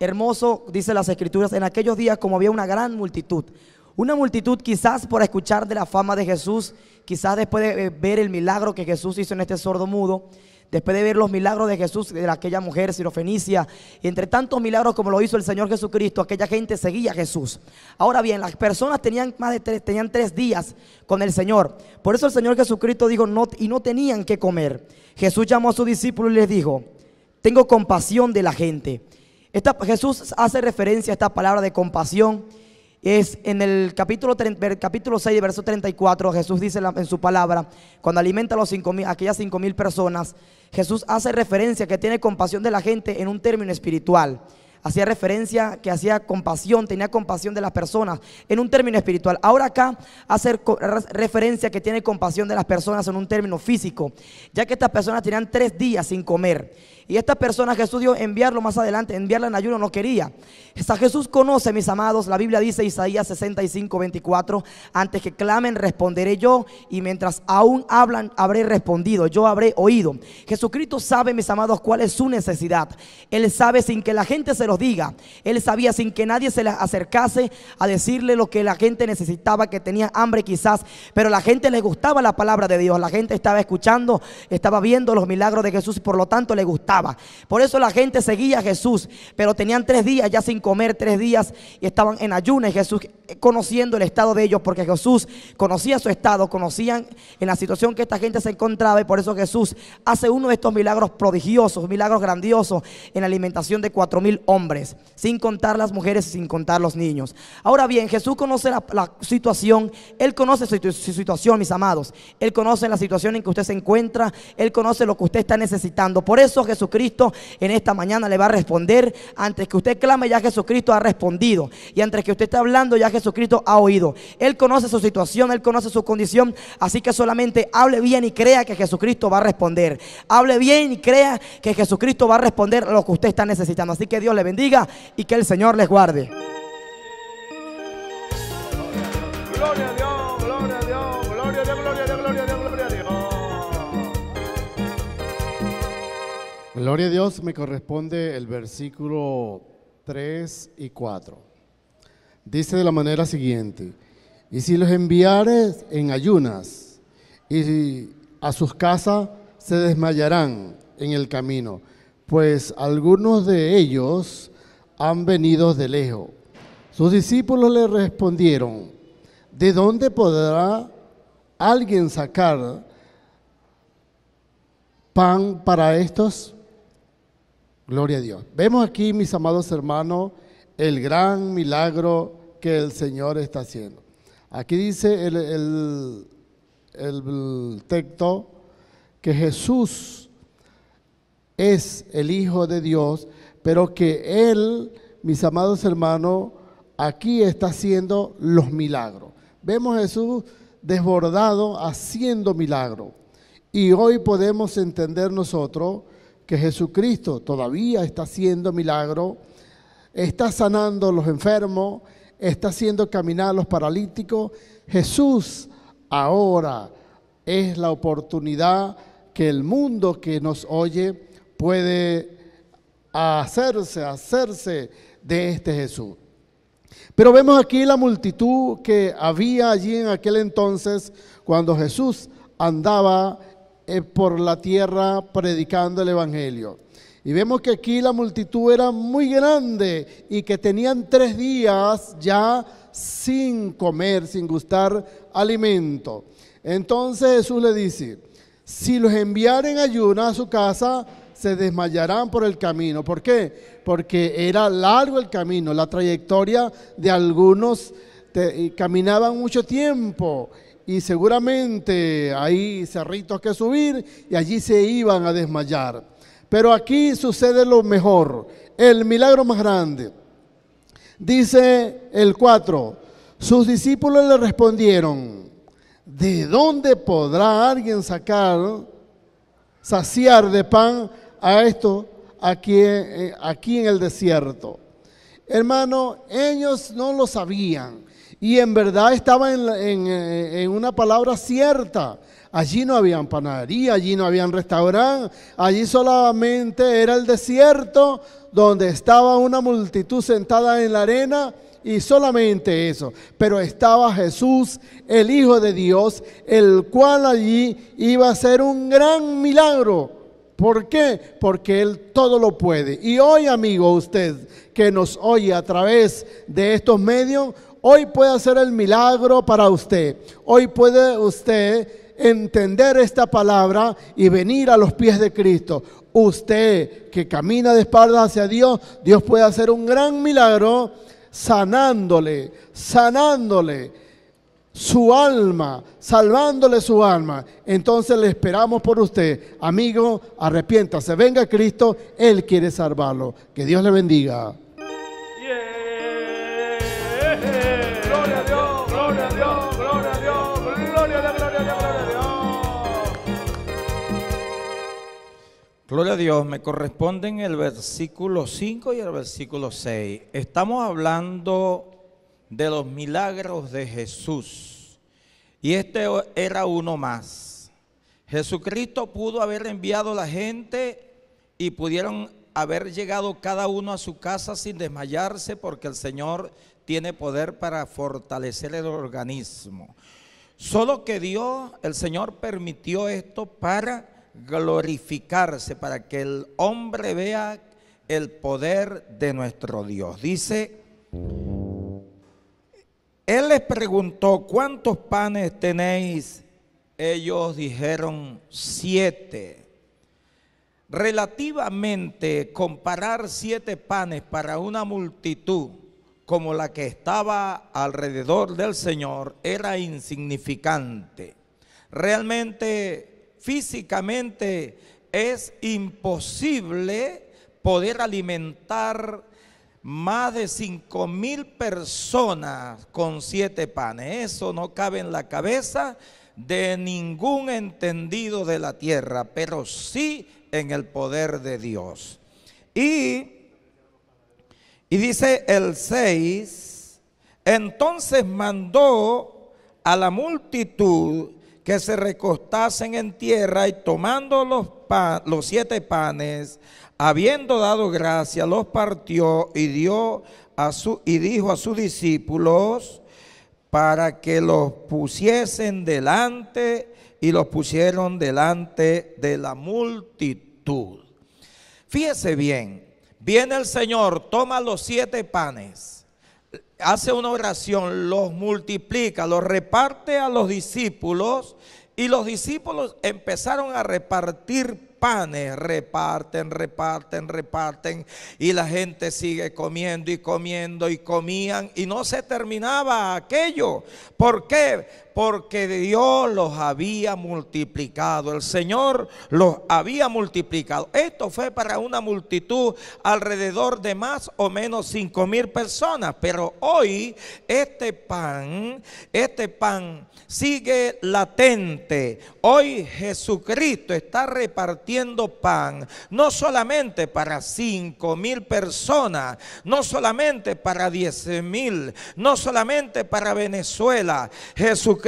hermoso, dice las escrituras, en aquellos días como había una gran multitud. Una multitud quizás por escuchar de la fama de Jesús, quizás después de eh, ver el milagro que Jesús hizo en este sordo mudo, después de ver los milagros de Jesús, de aquella mujer sirofenicia, entre tantos milagros como lo hizo el Señor Jesucristo, aquella gente seguía a Jesús. Ahora bien, las personas tenían más de tres, tenían tres días con el Señor. Por eso el Señor Jesucristo dijo, no, y no tenían que comer. Jesús llamó a sus discípulos y les dijo, tengo compasión de la gente. Jesús hace referencia a esta palabra de compasión es en el capítulo, capítulo 6, verso 34, Jesús dice en su palabra, cuando alimenta a los cinco mil, aquellas cinco mil personas, Jesús hace referencia que tiene compasión de la gente en un término espiritual hacía referencia que hacía compasión, tenía compasión de las personas en un término espiritual. Ahora acá hace referencia que tiene compasión de las personas en un término físico, ya que estas personas tenían tres días sin comer. Y estas personas Jesús dio enviarlo más adelante, enviarla en ayuno no quería. Esta Jesús conoce, mis amados, la Biblia dice Isaías 65, 24, antes que clamen responderé yo y mientras aún hablan habré respondido, yo habré oído. Jesucristo sabe, mis amados, cuál es su necesidad. Él sabe sin que la gente se lo diga. Él sabía sin que nadie se le acercase a decirle lo que la gente necesitaba, que tenía hambre quizás, pero la gente le gustaba la palabra de Dios. La gente estaba escuchando, estaba viendo los milagros de Jesús por lo tanto le gustaba. Por eso la gente seguía a Jesús, pero tenían tres días ya sin comer, tres días y estaban en ayuno y Jesús eh, conociendo el estado de ellos, porque Jesús conocía su estado, conocían en la situación que esta gente se encontraba y por eso Jesús hace uno de estos milagros prodigiosos, milagros grandiosos en la alimentación de cuatro mil hombres sin contar las mujeres y sin contar los niños. Ahora bien, Jesús conoce la, situación, Él conoce su, situación, mis amados. Él conoce la situación en que usted se encuentra, Él conoce lo que usted está necesitando. Por eso Jesucristo en esta mañana le va a responder. Antes que usted clame, ya Jesucristo ha respondido. Y antes que usted esté hablando, ya Jesucristo ha oído. Él conoce su situación, Él conoce su condición. Así que solamente hable bien y crea que Jesucristo va a responder. Hable bien y crea que Jesucristo va a responder lo que usted está necesitando. Así que Dios le bendiga y que el Señor les guarde. Gloria a Dios, Gloria a Dios me corresponde el versículo 3 y 4. Dice de la manera siguiente, y si los enviares en ayunas y a sus casas se desmayarán en el camino pues algunos de ellos han venido de lejos. Sus discípulos le respondieron, ¿de dónde podrá alguien sacar pan para estos? Gloria a Dios. Vemos aquí, mis amados hermanos, el gran milagro que el Señor está haciendo. Aquí dice el, el texto que Jesús es el Hijo de Dios, pero que Él, mis amados hermanos, aquí está haciendo los milagros. Vemos a Jesús desbordado haciendo milagros. Y hoy podemos entender nosotros que Jesucristo todavía está haciendo milagros, está sanando a los enfermos, está haciendo caminar a los paralíticos. Jesús ahora es la oportunidad que el mundo que nos oye puede hacerse, hacerse de este Jesús. Pero vemos aquí la multitud que había allí en aquel entonces cuando Jesús andaba por la tierra predicando el Evangelio. Y vemos que aquí la multitud era muy grande y que tenían tres días ya sin comer, sin gustar alimento. Entonces Jesús le dice, si los enviaren ayuno a su casa, se desmayarán por el camino. ¿Por qué? Porque era largo el camino, la trayectoria de algunos caminaban mucho tiempo y seguramente hay cerritos que subir y allí se iban a desmayar. Pero aquí sucede lo mejor, el milagro más grande. Dice el 4, sus discípulos le respondieron, ¿de dónde podrá alguien sacar, saciar de pan a esto aquí, eh, aquí en el desierto? Hermano, ellos no lo sabían y en verdad estaba en, eh, en una palabra cierta. Allí no había panadería, allí no había restaurante, allí solamente era el desierto donde estaba una multitud sentada en la arena y solamente eso. Pero estaba Jesús, el Hijo de Dios, el cual allí iba a ser un gran milagro. ¿Por qué? Porque Él todo lo puede. Y hoy, amigo, usted que nos oye a través de estos medios, hoy puede hacer el milagro para usted. Hoy puede usted entender esta palabra y venir a los pies de Cristo. Usted que camina de espalda hacia Dios, Dios puede hacer un gran milagro sanándole, sanándole su alma, salvándole su alma. Entonces le esperamos por usted. Amigo, arrepiéntase, venga Cristo, Él quiere salvarlo. Que Dios le bendiga. Gloria a Dios, me corresponden el versículo 5 y el versículo 6. Estamos hablando de los milagros de Jesús. Y este era uno más. Jesucristo pudo haber enviado a la gente y pudieron haber llegado cada uno a su casa sin desmayarse porque el Señor tiene poder para fortalecer el organismo. Solo que Dios, el Señor permitió esto para glorificarse, para que el hombre vea el poder de nuestro Dios. Dice, Él les preguntó, ¿cuántos panes tenéis? Ellos dijeron, siete. Relativamente, comparar siete panes para una multitud como la que estaba alrededor del Señor era insignificante. Realmente físicamente es imposible poder alimentar más de cinco mil personas con siete panes. Eso no cabe en la cabeza de ningún entendido de la tierra, pero sí en el poder de Dios. Y, y dice el 6, entonces mandó a la multitud que se recostasen en tierra y tomando los, los siete panes, habiendo dado gracia, los partió y dio a su y dijo a sus discípulos para que los pusiesen delante y los pusieron delante de la multitud. Fíjese bien, viene el Señor, toma los siete panes hace una oración, los multiplica, los reparte a los discípulos y los discípulos empezaron a repartir panes, reparten, reparten, reparten, y la gente sigue comiendo y comiendo y comían, y no se terminaba aquello. ¿Por qué? Porque Dios los había multiplicado, el Señor los había multiplicado. Esto fue para una multitud alrededor de más o menos cinco mil personas, pero hoy este pan, este pan sigue latente. Hoy Jesucristo está repartiendo pan, no solamente para cinco mil personas, no solamente para diez mil, no solamente para Venezuela. Jesucristo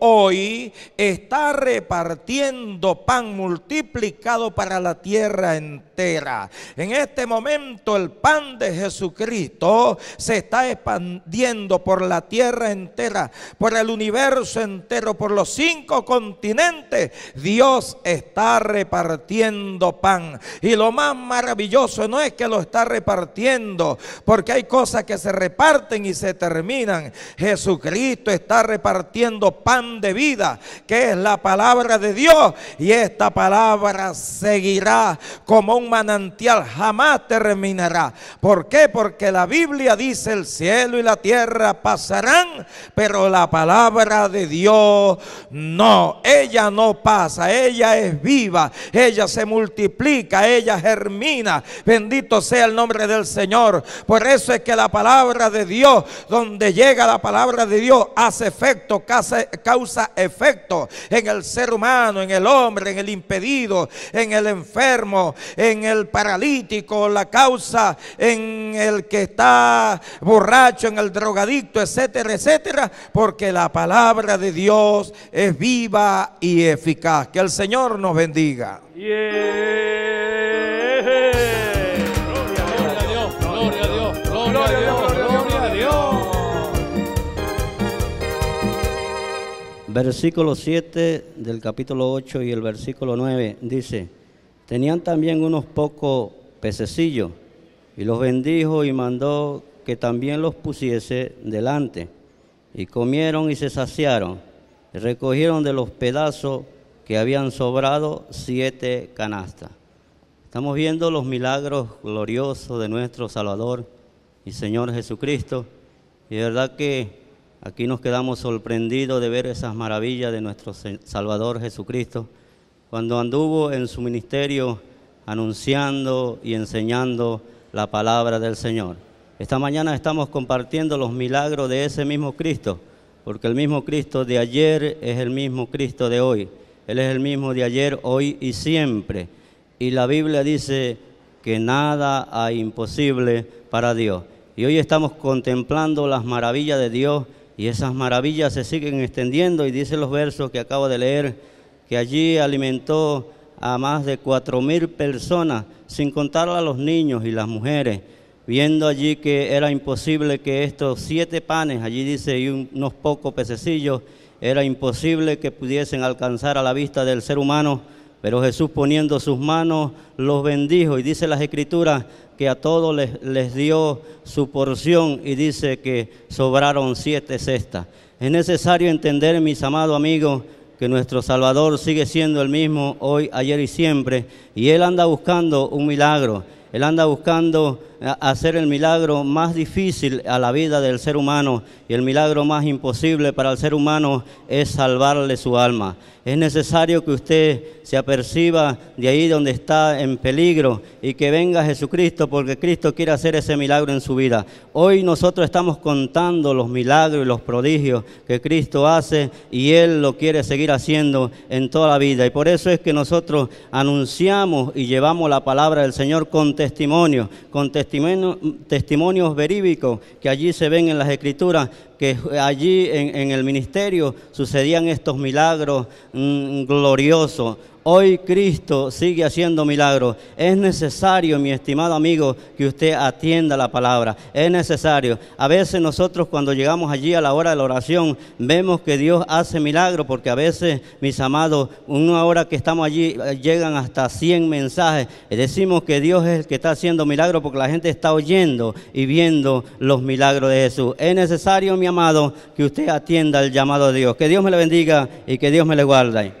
hoy está repartiendo pan multiplicado para la tierra entera. En este momento el pan de Jesucristo se está expandiendo por la tierra entera, por el universo entero, por los cinco continentes, Dios está repartiendo pan. Y lo más maravilloso no es que lo está repartiendo, porque hay cosas que se reparten y se terminan. Jesucristo está repartiendo pan de vida, que es la palabra de Dios. Y esta palabra seguirá como un manantial, jamás terminará. ¿Por qué? Porque la Biblia dice el cielo y la tierra pasarán, pero la palabra de Dios, no, ella no pasa, ella es viva, ella se multiplica, ella germina. Bendito sea el nombre del Señor. Por eso es que la palabra de Dios, donde llega la palabra de Dios, hace efecto, causa, efecto en el ser humano, en el hombre, en el impedido, en el enfermo, en el paralítico, la causa en el que está borracho, en el drogadicto, etcétera, etcétera, porque la palabra de Dios es viva y eficaz. Que el Señor nos bendiga. Versículo 7 del capítulo 8 y el versículo 9 dice, tenían también unos pocos pececillos y los bendijo y mandó que también los pusiese delante. Y comieron y se saciaron. Y recogieron de los pedazos que habían sobrado siete canastas. Estamos viendo los milagros gloriosos de nuestro Salvador y Señor Jesucristo. Y verdad que aquí nos quedamos sorprendidos de ver esas maravillas de nuestro Salvador Jesucristo. Cuando anduvo en su ministerio anunciando y enseñando la palabra del Señor. Esta mañana estamos compartiendo los milagros de ese mismo Cristo, porque el mismo Cristo de ayer es el mismo Cristo de hoy. Él es el mismo de ayer, hoy y siempre. Y la Biblia dice que nada hay imposible para Dios. Y hoy estamos contemplando las maravillas de Dios y esas maravillas se siguen extendiendo y dice los versos que acabo de leer, que allí alimentó a más de cuatro mil personas, sin contar a los niños y las mujeres viendo allí que era imposible que estos siete panes, allí dice, y unos pocos pececillos, era imposible que pudiesen alcanzar a la vista del ser humano, pero Jesús poniendo sus manos los bendijo y dice las escrituras que a todos les, dio su porción y dice que sobraron siete cestas. Es necesario entender, mis amados amigos, que nuestro Salvador sigue siendo el mismo hoy, ayer y siempre, y Él anda buscando un milagro. Él anda buscando hacer el milagro más difícil a la vida del ser humano y el milagro más imposible para el ser humano es salvarle su alma. Es necesario que usted se aperciba de ahí donde está en peligro y que venga Jesucristo porque Cristo quiere hacer ese milagro en su vida. Hoy nosotros estamos contando los milagros y los prodigios que Cristo hace y Él lo quiere seguir haciendo en toda la vida. Y por eso es que nosotros anunciamos y llevamos la palabra del Señor con testimonio, con testimonios verídicos que allí se ven en las escrituras que allí en, el ministerio sucedían estos milagros mm, gloriosos. Hoy Cristo sigue haciendo milagros. Es necesario, mi estimado amigo, que usted atienda la palabra. Es necesario. A veces nosotros cuando llegamos allí a la hora de la oración, vemos que Dios hace milagros, porque a veces, mis amados, una hora que estamos allí llegan hasta 100 mensajes. Y decimos que Dios es el que está haciendo milagros porque la gente está oyendo y viendo los milagros de Jesús. Es necesario, mi amado, que usted atienda el llamado de Dios. Que Dios me le bendiga y que Dios me le guarde.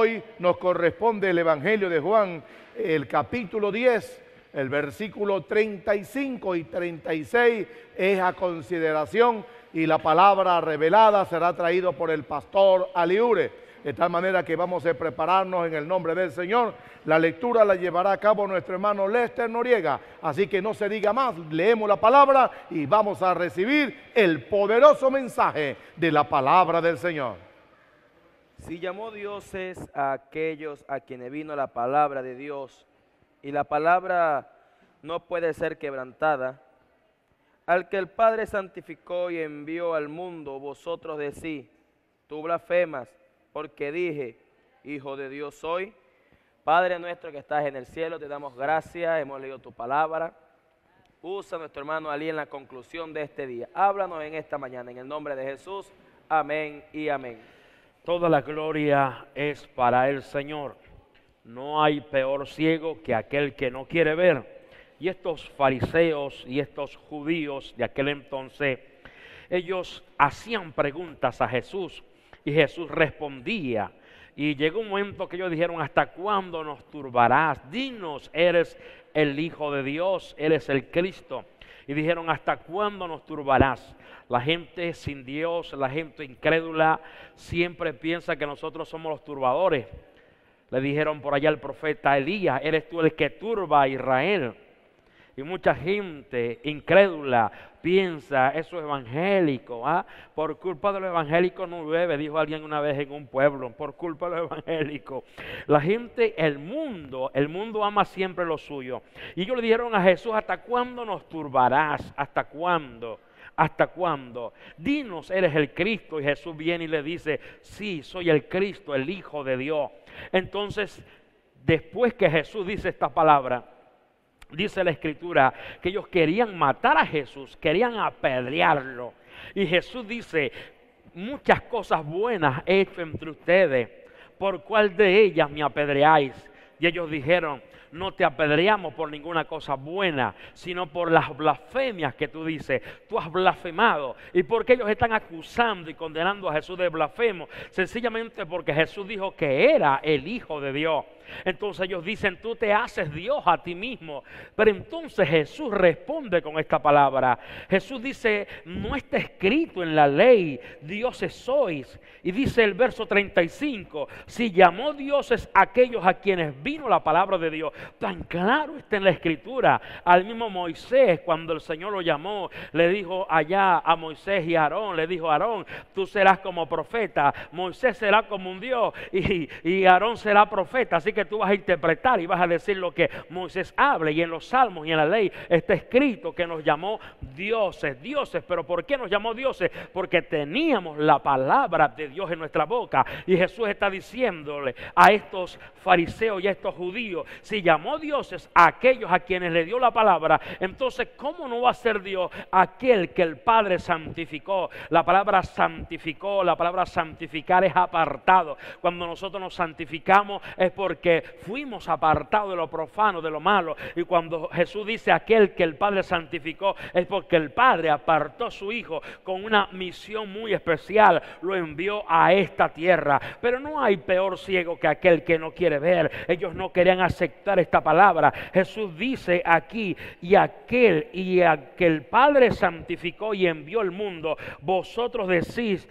Hoy nos corresponde el Evangelio de Juan, el capítulo 10, el versículo 35 y 36 es a consideración y la palabra revelada será traído por el pastor Aliure. De tal manera que vamos a prepararnos en el nombre del Señor. La lectura la llevará a cabo nuestro hermano Lester Noriega. Así que no se diga más, leemos la palabra y vamos a recibir el poderoso mensaje de la palabra del Señor. Si llamó dioses a aquellos a quienes vino la palabra de Dios, y la palabra no puede ser quebrantada, al que el Padre santificó y envió al mundo, vosotros decís, tú blasfemas, porque dije, Hijo de Dios soy. Padre nuestro que estás en el cielo, te damos gracias, hemos leído tu palabra. Usa a nuestro hermano Ali en la conclusión de este día. Háblanos en esta mañana, en el nombre de Jesús. Amén y amén. Toda la gloria es para el Señor. No hay peor ciego que aquel que no quiere ver. Y estos fariseos y estos judíos de aquel entonces, ellos hacían preguntas a Jesús y Jesús respondía. Y llegó un momento que ellos dijeron, ¿hasta cuándo nos turbarás? Dinos, eres el Hijo de Dios, eres el Cristo. Y dijeron, ¿hasta cuándo nos turbarás? La gente sin Dios, la gente incrédula, siempre piensa que nosotros somos los turbadores. Le dijeron por allá al profeta Elías, eres tú el que turba a Israel. Y mucha gente incrédula piensa, eso es evangélico. ¿ah? Por culpa de los evangélicos no llueve, dijo alguien una vez en un pueblo, por culpa de los evangélicos. La gente, el mundo, el mundo ama siempre lo suyo. Y ellos le dijeron a Jesús, ¿hasta cuándo nos turbarás? ¿Hasta cuándo? ¿Hasta cuándo? Dinos, eres el Cristo. Y Jesús viene y le dice, sí, soy el Cristo, el Hijo de Dios. Entonces, después que Jesús dice esta palabra, dice la escritura que ellos querían matar a Jesús, querían apedrearlo. Y Jesús dice, muchas cosas buenas he hecho entre ustedes, ¿por cuál de ellas me apedreáis? Y ellos dijeron, no te apedreamos por ninguna cosa buena, sino por las blasfemias que tú dices. Tú has blasfemado. ¿Y por qué ellos están acusando y condenando a Jesús de blasfemo? Sencillamente porque Jesús dijo que era el Hijo de Dios. Entonces ellos dicen, tú te haces Dios a ti mismo. Pero entonces Jesús responde con esta palabra. Jesús dice, no está escrito en la ley, dioses sois. Y dice el verso 35, si llamó dioses aquellos a quienes vino la palabra de Dios, tan claro está en la escritura. Al mismo Moisés, cuando el Señor lo llamó, le dijo allá a Moisés y a Aarón, le dijo, Aarón, tú serás como profeta, Moisés será como un Dios y, y Aarón será profeta. Así que que tú vas a interpretar y vas a decir lo que Moisés hable. Y en los salmos y en la ley está escrito que nos llamó dioses, dioses. Pero ¿por qué nos llamó dioses? Porque teníamos la palabra de Dios en nuestra boca. Y Jesús está diciéndole a estos fariseos y a estos judíos, si llamó dioses a aquellos a quienes le dio la palabra, entonces ¿cómo no va a ser Dios aquel que el Padre santificó? La palabra santificó, la palabra santificar es apartado. Cuando nosotros nos santificamos es porque fuimos apartados de lo profano, de lo malo. Y cuando Jesús dice aquel que el Padre santificó, es porque el Padre apartó a su Hijo con una misión muy especial, lo envió a esta tierra. Pero no hay peor ciego que aquel que no quiere ver. Ellos no querían aceptar esta palabra. Jesús dice aquí, y aquel y que el Padre santificó y envió al mundo, vosotros decís,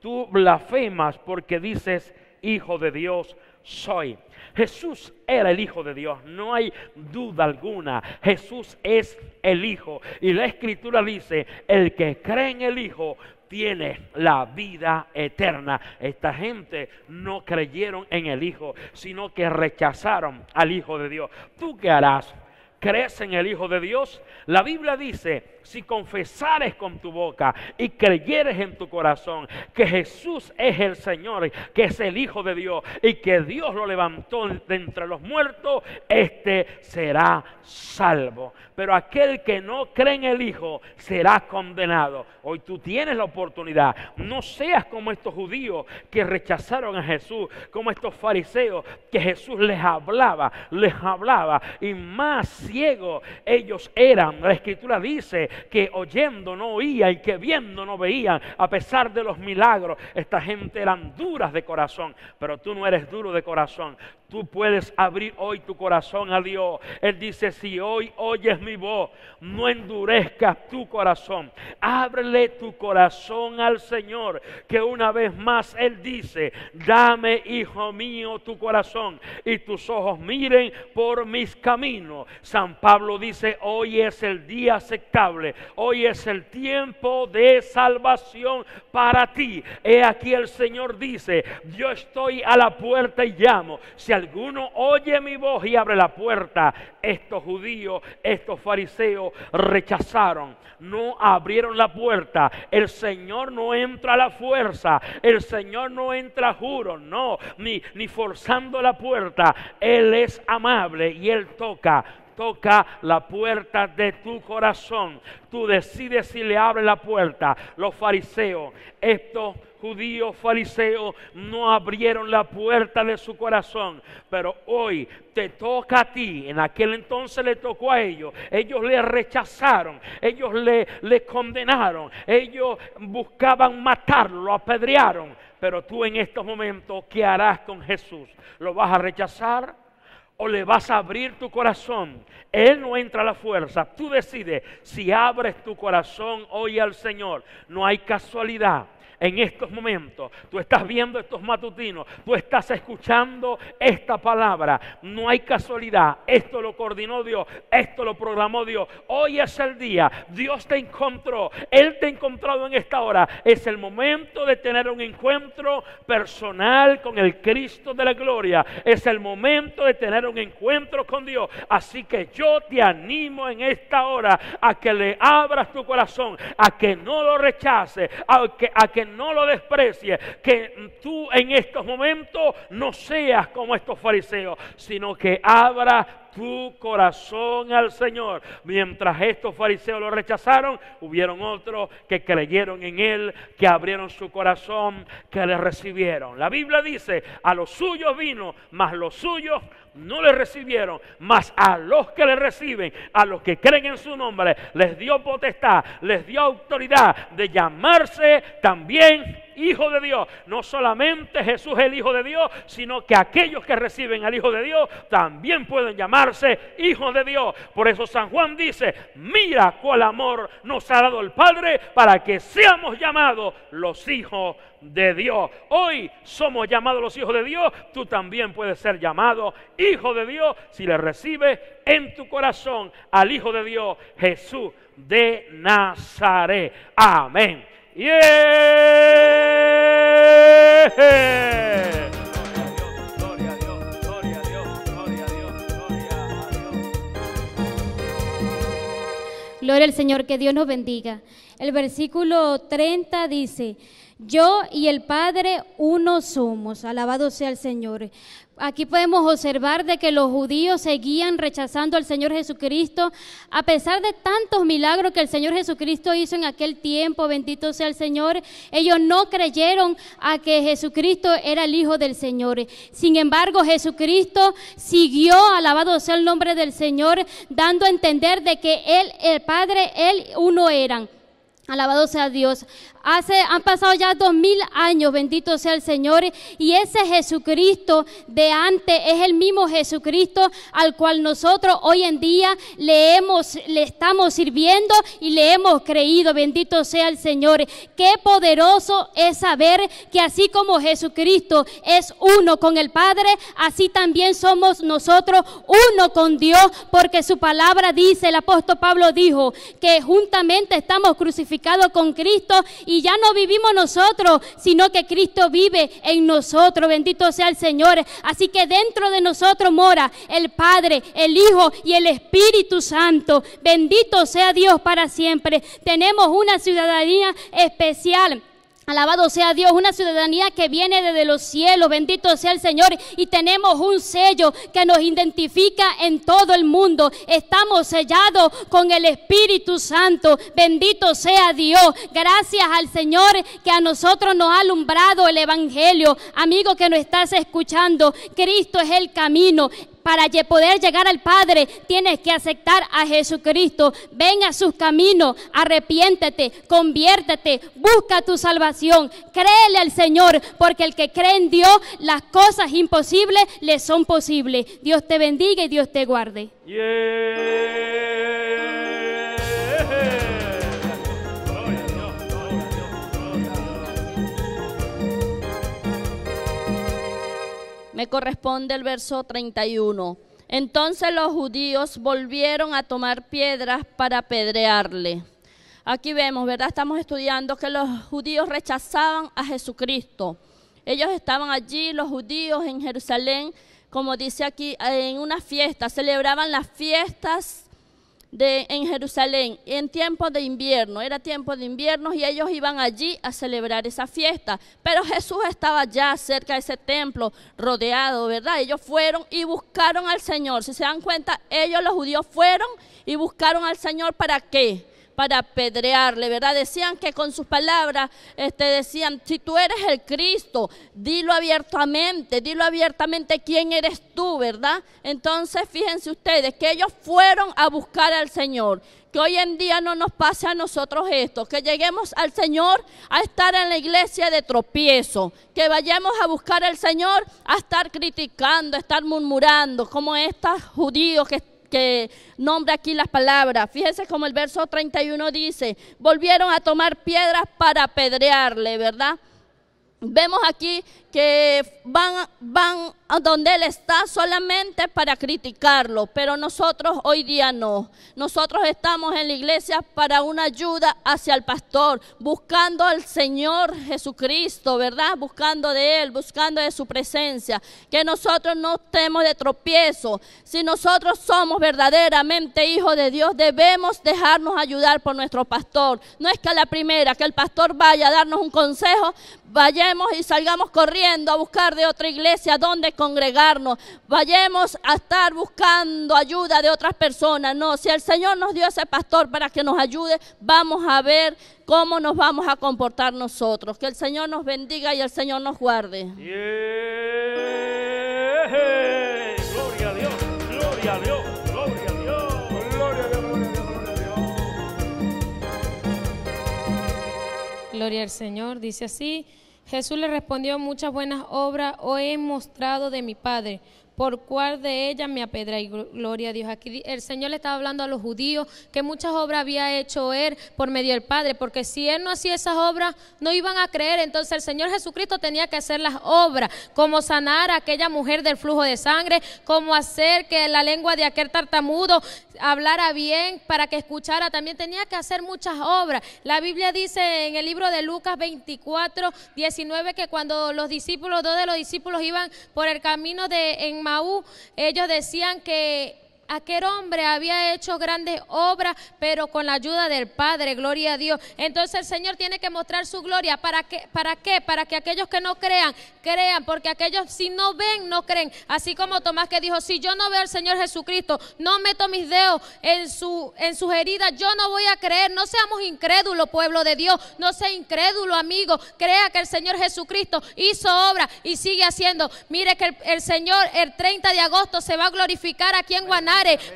tú blasfemas porque dices, Hijo de Dios soy. Jesús era el Hijo de Dios, no hay duda alguna. Jesús es el Hijo. Y la Escritura dice, el que cree en el Hijo tiene la vida eterna. Esta gente no creyeron en el Hijo, sino que rechazaron al Hijo de Dios. ¿Tú qué harás? ¿Crees en el Hijo de Dios? La Biblia dice si confesares con tu boca y creyeres en tu corazón que Jesús es el Señor, que es el Hijo de Dios y que Dios lo levantó de entre los muertos, este será salvo. Pero aquel que no cree en el Hijo será condenado. Hoy tú tienes la oportunidad. No seas como estos judíos que rechazaron a Jesús, como estos fariseos que Jesús les hablaba, les hablaba y más ciegos ellos eran. La escritura dice que oyendo no oían y que viendo no veían, a pesar de los milagros. Esta gente eran duras de corazón, pero tú no eres duro de corazón. Tú puedes abrir hoy tu corazón a Dios. Él dice, si hoy oyes mi voz, no endurezcas tu corazón. Ábrele tu corazón al Señor, que una vez más Él dice, dame, hijo mío, tu corazón y tus ojos miren por mis caminos. San Pablo dice, hoy es el día aceptable, hoy es el tiempo de salvación para ti. He aquí el Señor dice, yo estoy a la puerta y llamo. Alguno oye mi voz y abre la puerta, estos judíos, estos fariseos rechazaron, no abrieron la puerta. El Señor no entra a la fuerza, el Señor no entra juro, no, ni, ni forzando la puerta. Él es amable y Él toca toca la puerta de tu corazón. Tú decides si le abre la puerta. Los fariseos, estos judíos fariseos no abrieron la puerta de su corazón, pero hoy te toca a ti. En aquel entonces le tocó a ellos. Ellos le rechazaron, ellos le, condenaron, ellos buscaban matarlo, lo apedrearon. Pero tú en estos momentos, ¿qué harás con Jesús? ¿Lo vas a rechazar? o le vas a abrir tu corazón. Él no entra a la fuerza. Tú decides si abres tu corazón hoy al Señor. No hay casualidad en estos momentos, tú estás viendo estos matutinos, tú estás escuchando esta palabra. No hay casualidad, esto lo coordinó Dios, esto lo programó Dios. Hoy es el día, Dios te encontró, Él te ha encontrado en esta hora. Es el momento de tener un encuentro personal con el Cristo de la gloria. Es el momento de tener un encuentro con Dios. Así que yo te animo en esta hora a que le abras tu corazón, a que no lo rechaces, a que, a que no lo desprecies, que tú en estos momentos no seas como estos fariseos, sino que abra tu corazón al Señor. Mientras estos fariseos lo rechazaron, hubieron otros que creyeron en Él, que abrieron su corazón, que le recibieron. La Biblia dice, a los suyos vino, mas los suyos no le recibieron, mas a los que le reciben, a los que creen en su nombre, les dio potestad, les dio autoridad de llamarse también hijo de Dios. No solamente Jesús es el hijo de Dios, sino que aquellos que reciben al hijo de Dios también pueden llamarse hijos de Dios. Por eso San Juan dice, mira cuál amor nos ha dado el Padre para que seamos llamados los hijos de Dios. Hoy somos llamados los hijos de Dios. Tú también puedes ser llamado hijo de Dios si le recibes en tu corazón al Hijo de Dios, Jesús de Nazaret. Amén. Gloria al Señor, que Dios nos bendiga. El versículo 30 dice, yo y el Padre uno somos, alabado sea el Señor. Aquí podemos observar de que los judíos seguían rechazando al Señor Jesucristo, a pesar de tantos milagros que el Señor Jesucristo hizo en aquel tiempo, bendito sea el Señor, ellos no creyeron a que Jesucristo era el Hijo del Señor. Sin embargo, Jesucristo siguió, alabado sea el nombre del Señor, dando a entender de que Él, el Padre, Él uno eran. Alabado sea Dios. Hace, han pasado ya dos mil años, bendito sea el Señor, y ese Jesucristo de antes es el mismo Jesucristo al cual nosotros hoy en día le, le estamos sirviendo y le hemos creído, bendito sea el Señor. Qué poderoso es saber que así como Jesucristo es uno con el Padre, así también somos nosotros uno con Dios, porque su palabra dice, el apóstol Pablo dijo, que juntamente estamos crucificados con Cristo y ya no vivimos nosotros, sino que Cristo vive en nosotros. Bendito sea el Señor. Así que dentro de nosotros mora el Padre, el Hijo y el Espíritu Santo. Bendito sea Dios para siempre. Tenemos una ciudadanía especial. Alabado sea Dios, una ciudadanía que viene desde los cielos, bendito sea el Señor, y tenemos un sello que nos identifica en todo el mundo. Estamos sellados con el Espíritu Santo, bendito sea Dios. Gracias al Señor que a nosotros nos ha alumbrado el Evangelio. Amigo que nos estás escuchando, Cristo es el camino. Para poder llegar al Padre, tienes que aceptar a Jesucristo. Ven a sus caminos, arrepiéntete, conviértete, busca tu salvación. Créele al Señor, porque el que cree en Dios, las cosas imposibles le son posibles. Dios te bendiga y Dios te guarde. Me corresponde el verso 31. Entonces los judíos volvieron a tomar piedras para apedrearle. Aquí vemos, ¿verdad? Estamos estudiando que los judíos rechazaban a Jesucristo. Ellos estaban allí, los judíos en Jerusalén, como dice aquí, en una fiesta, celebraban las fiestas de, en Jerusalén en tiempo de invierno, era tiempo de invierno y ellos iban allí a celebrar esa fiesta. Pero Jesús estaba ya cerca de ese templo, rodeado, ¿verdad? Ellos fueron y buscaron al Señor. Si se dan cuenta, ellos los judíos fueron y buscaron al Señor para qué? Para apedrearle, ¿verdad? Decían que con sus palabras, este, decían, si tú eres el Cristo, dilo abiertamente, dilo abiertamente quién eres tú, ¿verdad? Entonces, fíjense ustedes que ellos fueron a buscar al Señor. Que hoy en día no nos pase a nosotros esto, que lleguemos al Señor a estar en la iglesia de tropiezo, que vayamos a buscar al Señor a estar criticando, a estar murmurando, como estos judíos que que nombra aquí las palabras. Fíjense como el verso 31 dice, volvieron a tomar piedras para apedrearle, ¿verdad? Vemos aquí que van, van a donde Él está solamente para criticarlo, pero nosotros hoy día no. Nosotros estamos en la iglesia para una ayuda hacia el pastor, buscando al Señor Jesucristo, ¿verdad? Buscando de Él, buscando de su presencia. Que nosotros no estemos de tropiezo. Si nosotros somos verdaderamente hijos de Dios, debemos dejarnos ayudar por nuestro pastor. No es que la primera, que el pastor vaya a darnos un consejo, vayamos y salgamos corriendo a buscar de otra iglesia donde congregarnos. Vayamos a estar buscando ayuda de otras personas. No, si el Señor nos dio ese pastor para que nos ayude, vamos a ver cómo nos vamos a comportar nosotros. Que el Señor nos bendiga y el Señor nos guarde. Yeah. Gloria a Dios, gloria a Dios, gloria a Dios. Gloria a Dios, gloria a Dios, gloria a Dios. Gloria al Señor, dice así. Jesús le respondió, muchas buenas obras os he mostrado de mi Padre, por cuál de ellas me apedráis. Gl- Gloria a Dios. Aquí el Señor le estaba hablando a los judíos que muchas obras había hecho Él por medio del Padre, porque si Él no hacía esas obras, no iban a creer. Entonces el Señor Jesucristo tenía que hacer las obras, como sanar a aquella mujer del flujo de sangre, como hacer que la lengua de aquel tartamudo hablara bien para que escuchara. También tenía que hacer muchas obras. La Biblia dice en el libro de Lucas 24, 19 que cuando los discípulos, dos de los discípulos iban por el camino de Enmaú, ellos decían que aquel hombre había hecho grandes obras, pero con la ayuda del Padre, gloria a Dios. Entonces el Señor tiene que mostrar su gloria. ¿Para qué? ¿Para qué? Para que aquellos que no crean, crean, porque aquellos si no ven, no creen. Así como Tomás que dijo, si yo no veo al Señor Jesucristo, no meto mis dedos en, su, en sus heridas, yo no voy a creer. No seamos incrédulos, pueblo de Dios. No sea incrédulo, amigo. Crea que el Señor Jesucristo hizo obra y sigue haciendo. Mire que el, el Señor el 30 de agosto se va a glorificar aquí en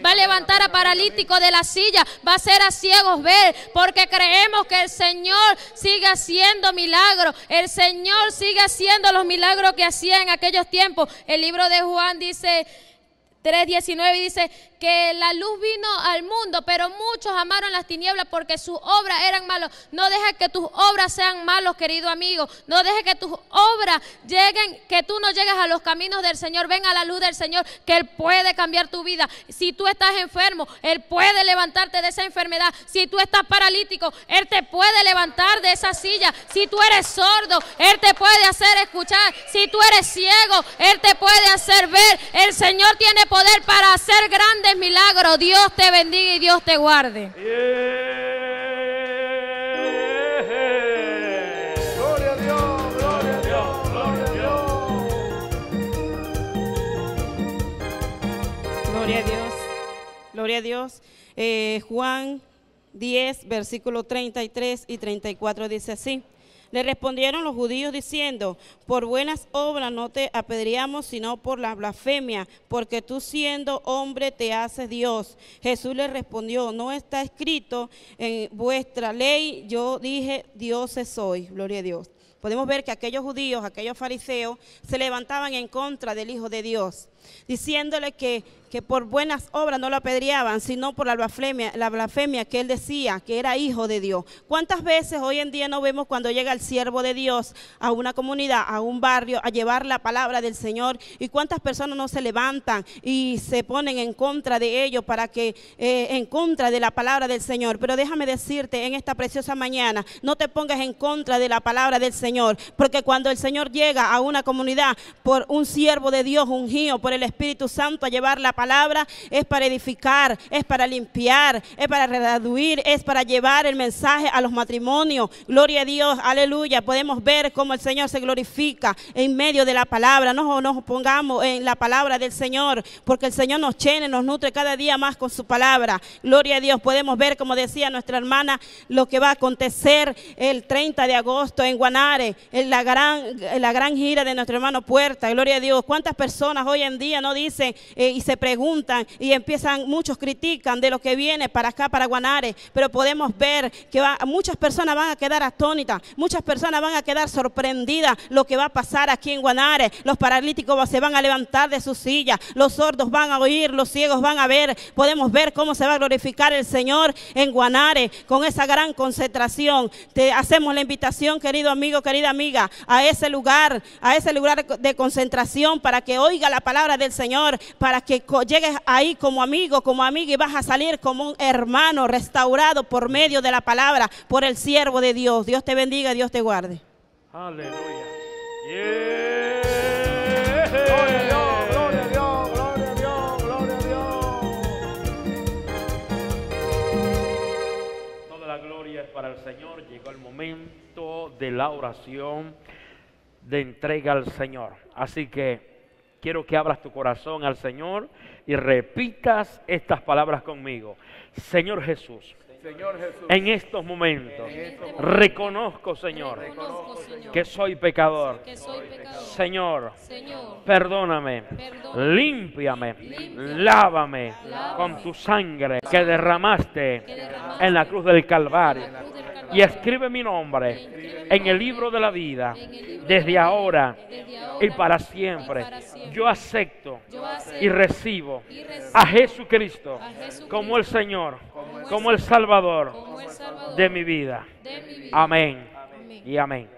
Va a levantar a paralíticos de la silla. Va a hacer a ciegos ver. Porque creemos que el Señor sigue haciendo milagros. El Señor sigue haciendo los milagros que hacía en aquellos tiempos. El libro de Juan dice... 3.19 dice que la luz vino al mundo, pero muchos amaron las tinieblas porque sus obras eran malas. No dejes que tus obras sean malos, querido amigo. No dejes que tus obras lleguen, que tú no llegues a los caminos del Señor. Ven a la luz del Señor, que Él puede cambiar tu vida. Si tú estás enfermo, Él puede levantarte de esa enfermedad. Si tú estás paralítico, Él te puede levantar de esa silla. Si tú eres sordo, Él te puede hacer escuchar. Si tú eres ciego, Él te puede hacer ver. El Señor tiene poder para hacer grandes milagros. Dios te bendiga y Dios te guarde. Gloria a Dios, gloria a Dios, gloria a Dios. Gloria a Dios. Gloria a Dios. Eh, Juan 10, versículo 33 y 34 dice así. Le respondieron los judíos diciendo, por buenas obras no te apedreamos, sino por la blasfemia, porque tú siendo hombre te haces Dios. Jesús le respondió, no está escrito en vuestra ley, yo dije, dioses soy. Gloria a Dios. Podemos ver que aquellos judíos, aquellos fariseos, se levantaban en contra del Hijo de Dios, diciéndole que, que por buenas obras no lo apedreaban, sino por la blasfemia, la blasfemia que él decía que era hijo de Dios. ¿Cuántas veces hoy en día no vemos cuando llega el siervo de Dios a una comunidad, a un barrio, a llevar la palabra del Señor? ¿Y cuántas personas no se levantan y se ponen en contra de ellos para que, eh, en contra de la palabra del Señor? Pero déjame decirte en esta preciosa mañana, no te pongas en contra de la palabra del Señor, porque cuando el Señor llega a una comunidad por un siervo de Dios ungido por el Espíritu Santo a llevar la palabra, es para edificar, es para limpiar, es para redaduir, es para llevar el mensaje a los matrimonios. Gloria a Dios, aleluya. Podemos ver cómo el Señor se glorifica en medio de la palabra. No nos pongamos en la palabra del Señor, porque el Señor nos llena, nos nutre cada día más con su palabra. Gloria a Dios. Podemos ver, como decía nuestra hermana, lo que va a acontecer el 30 de agosto en Guanare, en la gran, en la gran gira de nuestro hermano Puerta. Gloria a Dios. ¿Cuántas personas hoy en día no dicen eh, y se preguntan y empiezan, muchos critican de lo que viene para acá, para Guanare, pero podemos ver que muchas personas van a quedar atónitas, muchas personas van a quedar sorprendidas lo que va a pasar aquí en Guanare. Los paralíticos se van a levantar de sus sillas, los sordos van a oír, los ciegos van a ver. Podemos ver cómo se va a glorificar el Señor en Guanare con esa gran concentración. Te hacemos la invitación, querido amigo, querida amiga, a ese lugar, a ese lugar de concentración para que oiga la palabra del Señor, para que llegues ahí como amigo, como amiga y vas a salir como un hermano restaurado por medio de la palabra, por el siervo de Dios. Dios te bendiga, Dios te guarde. Aleluya. Dios, gloria a Dios, gloria a Dios, para el Señor. Llegó el momento de la oración de entrega al Señor. Así que quiero que abras tu corazón al Señor y repitas estas palabras conmigo. Señor Jesús, Señor Jesús. en estos momentos reconozco, Señor, que soy pecador. Señor, perdóname, límpiame, lávame con tu sangre que derramaste en la cruz del Calvario. Y escribe mi nombre en el libro de la vida desde ahora y para siempre. Yo acepto y recibo a Jesucristo como el Señor, como el Salvador de mi vida. Amén y amén.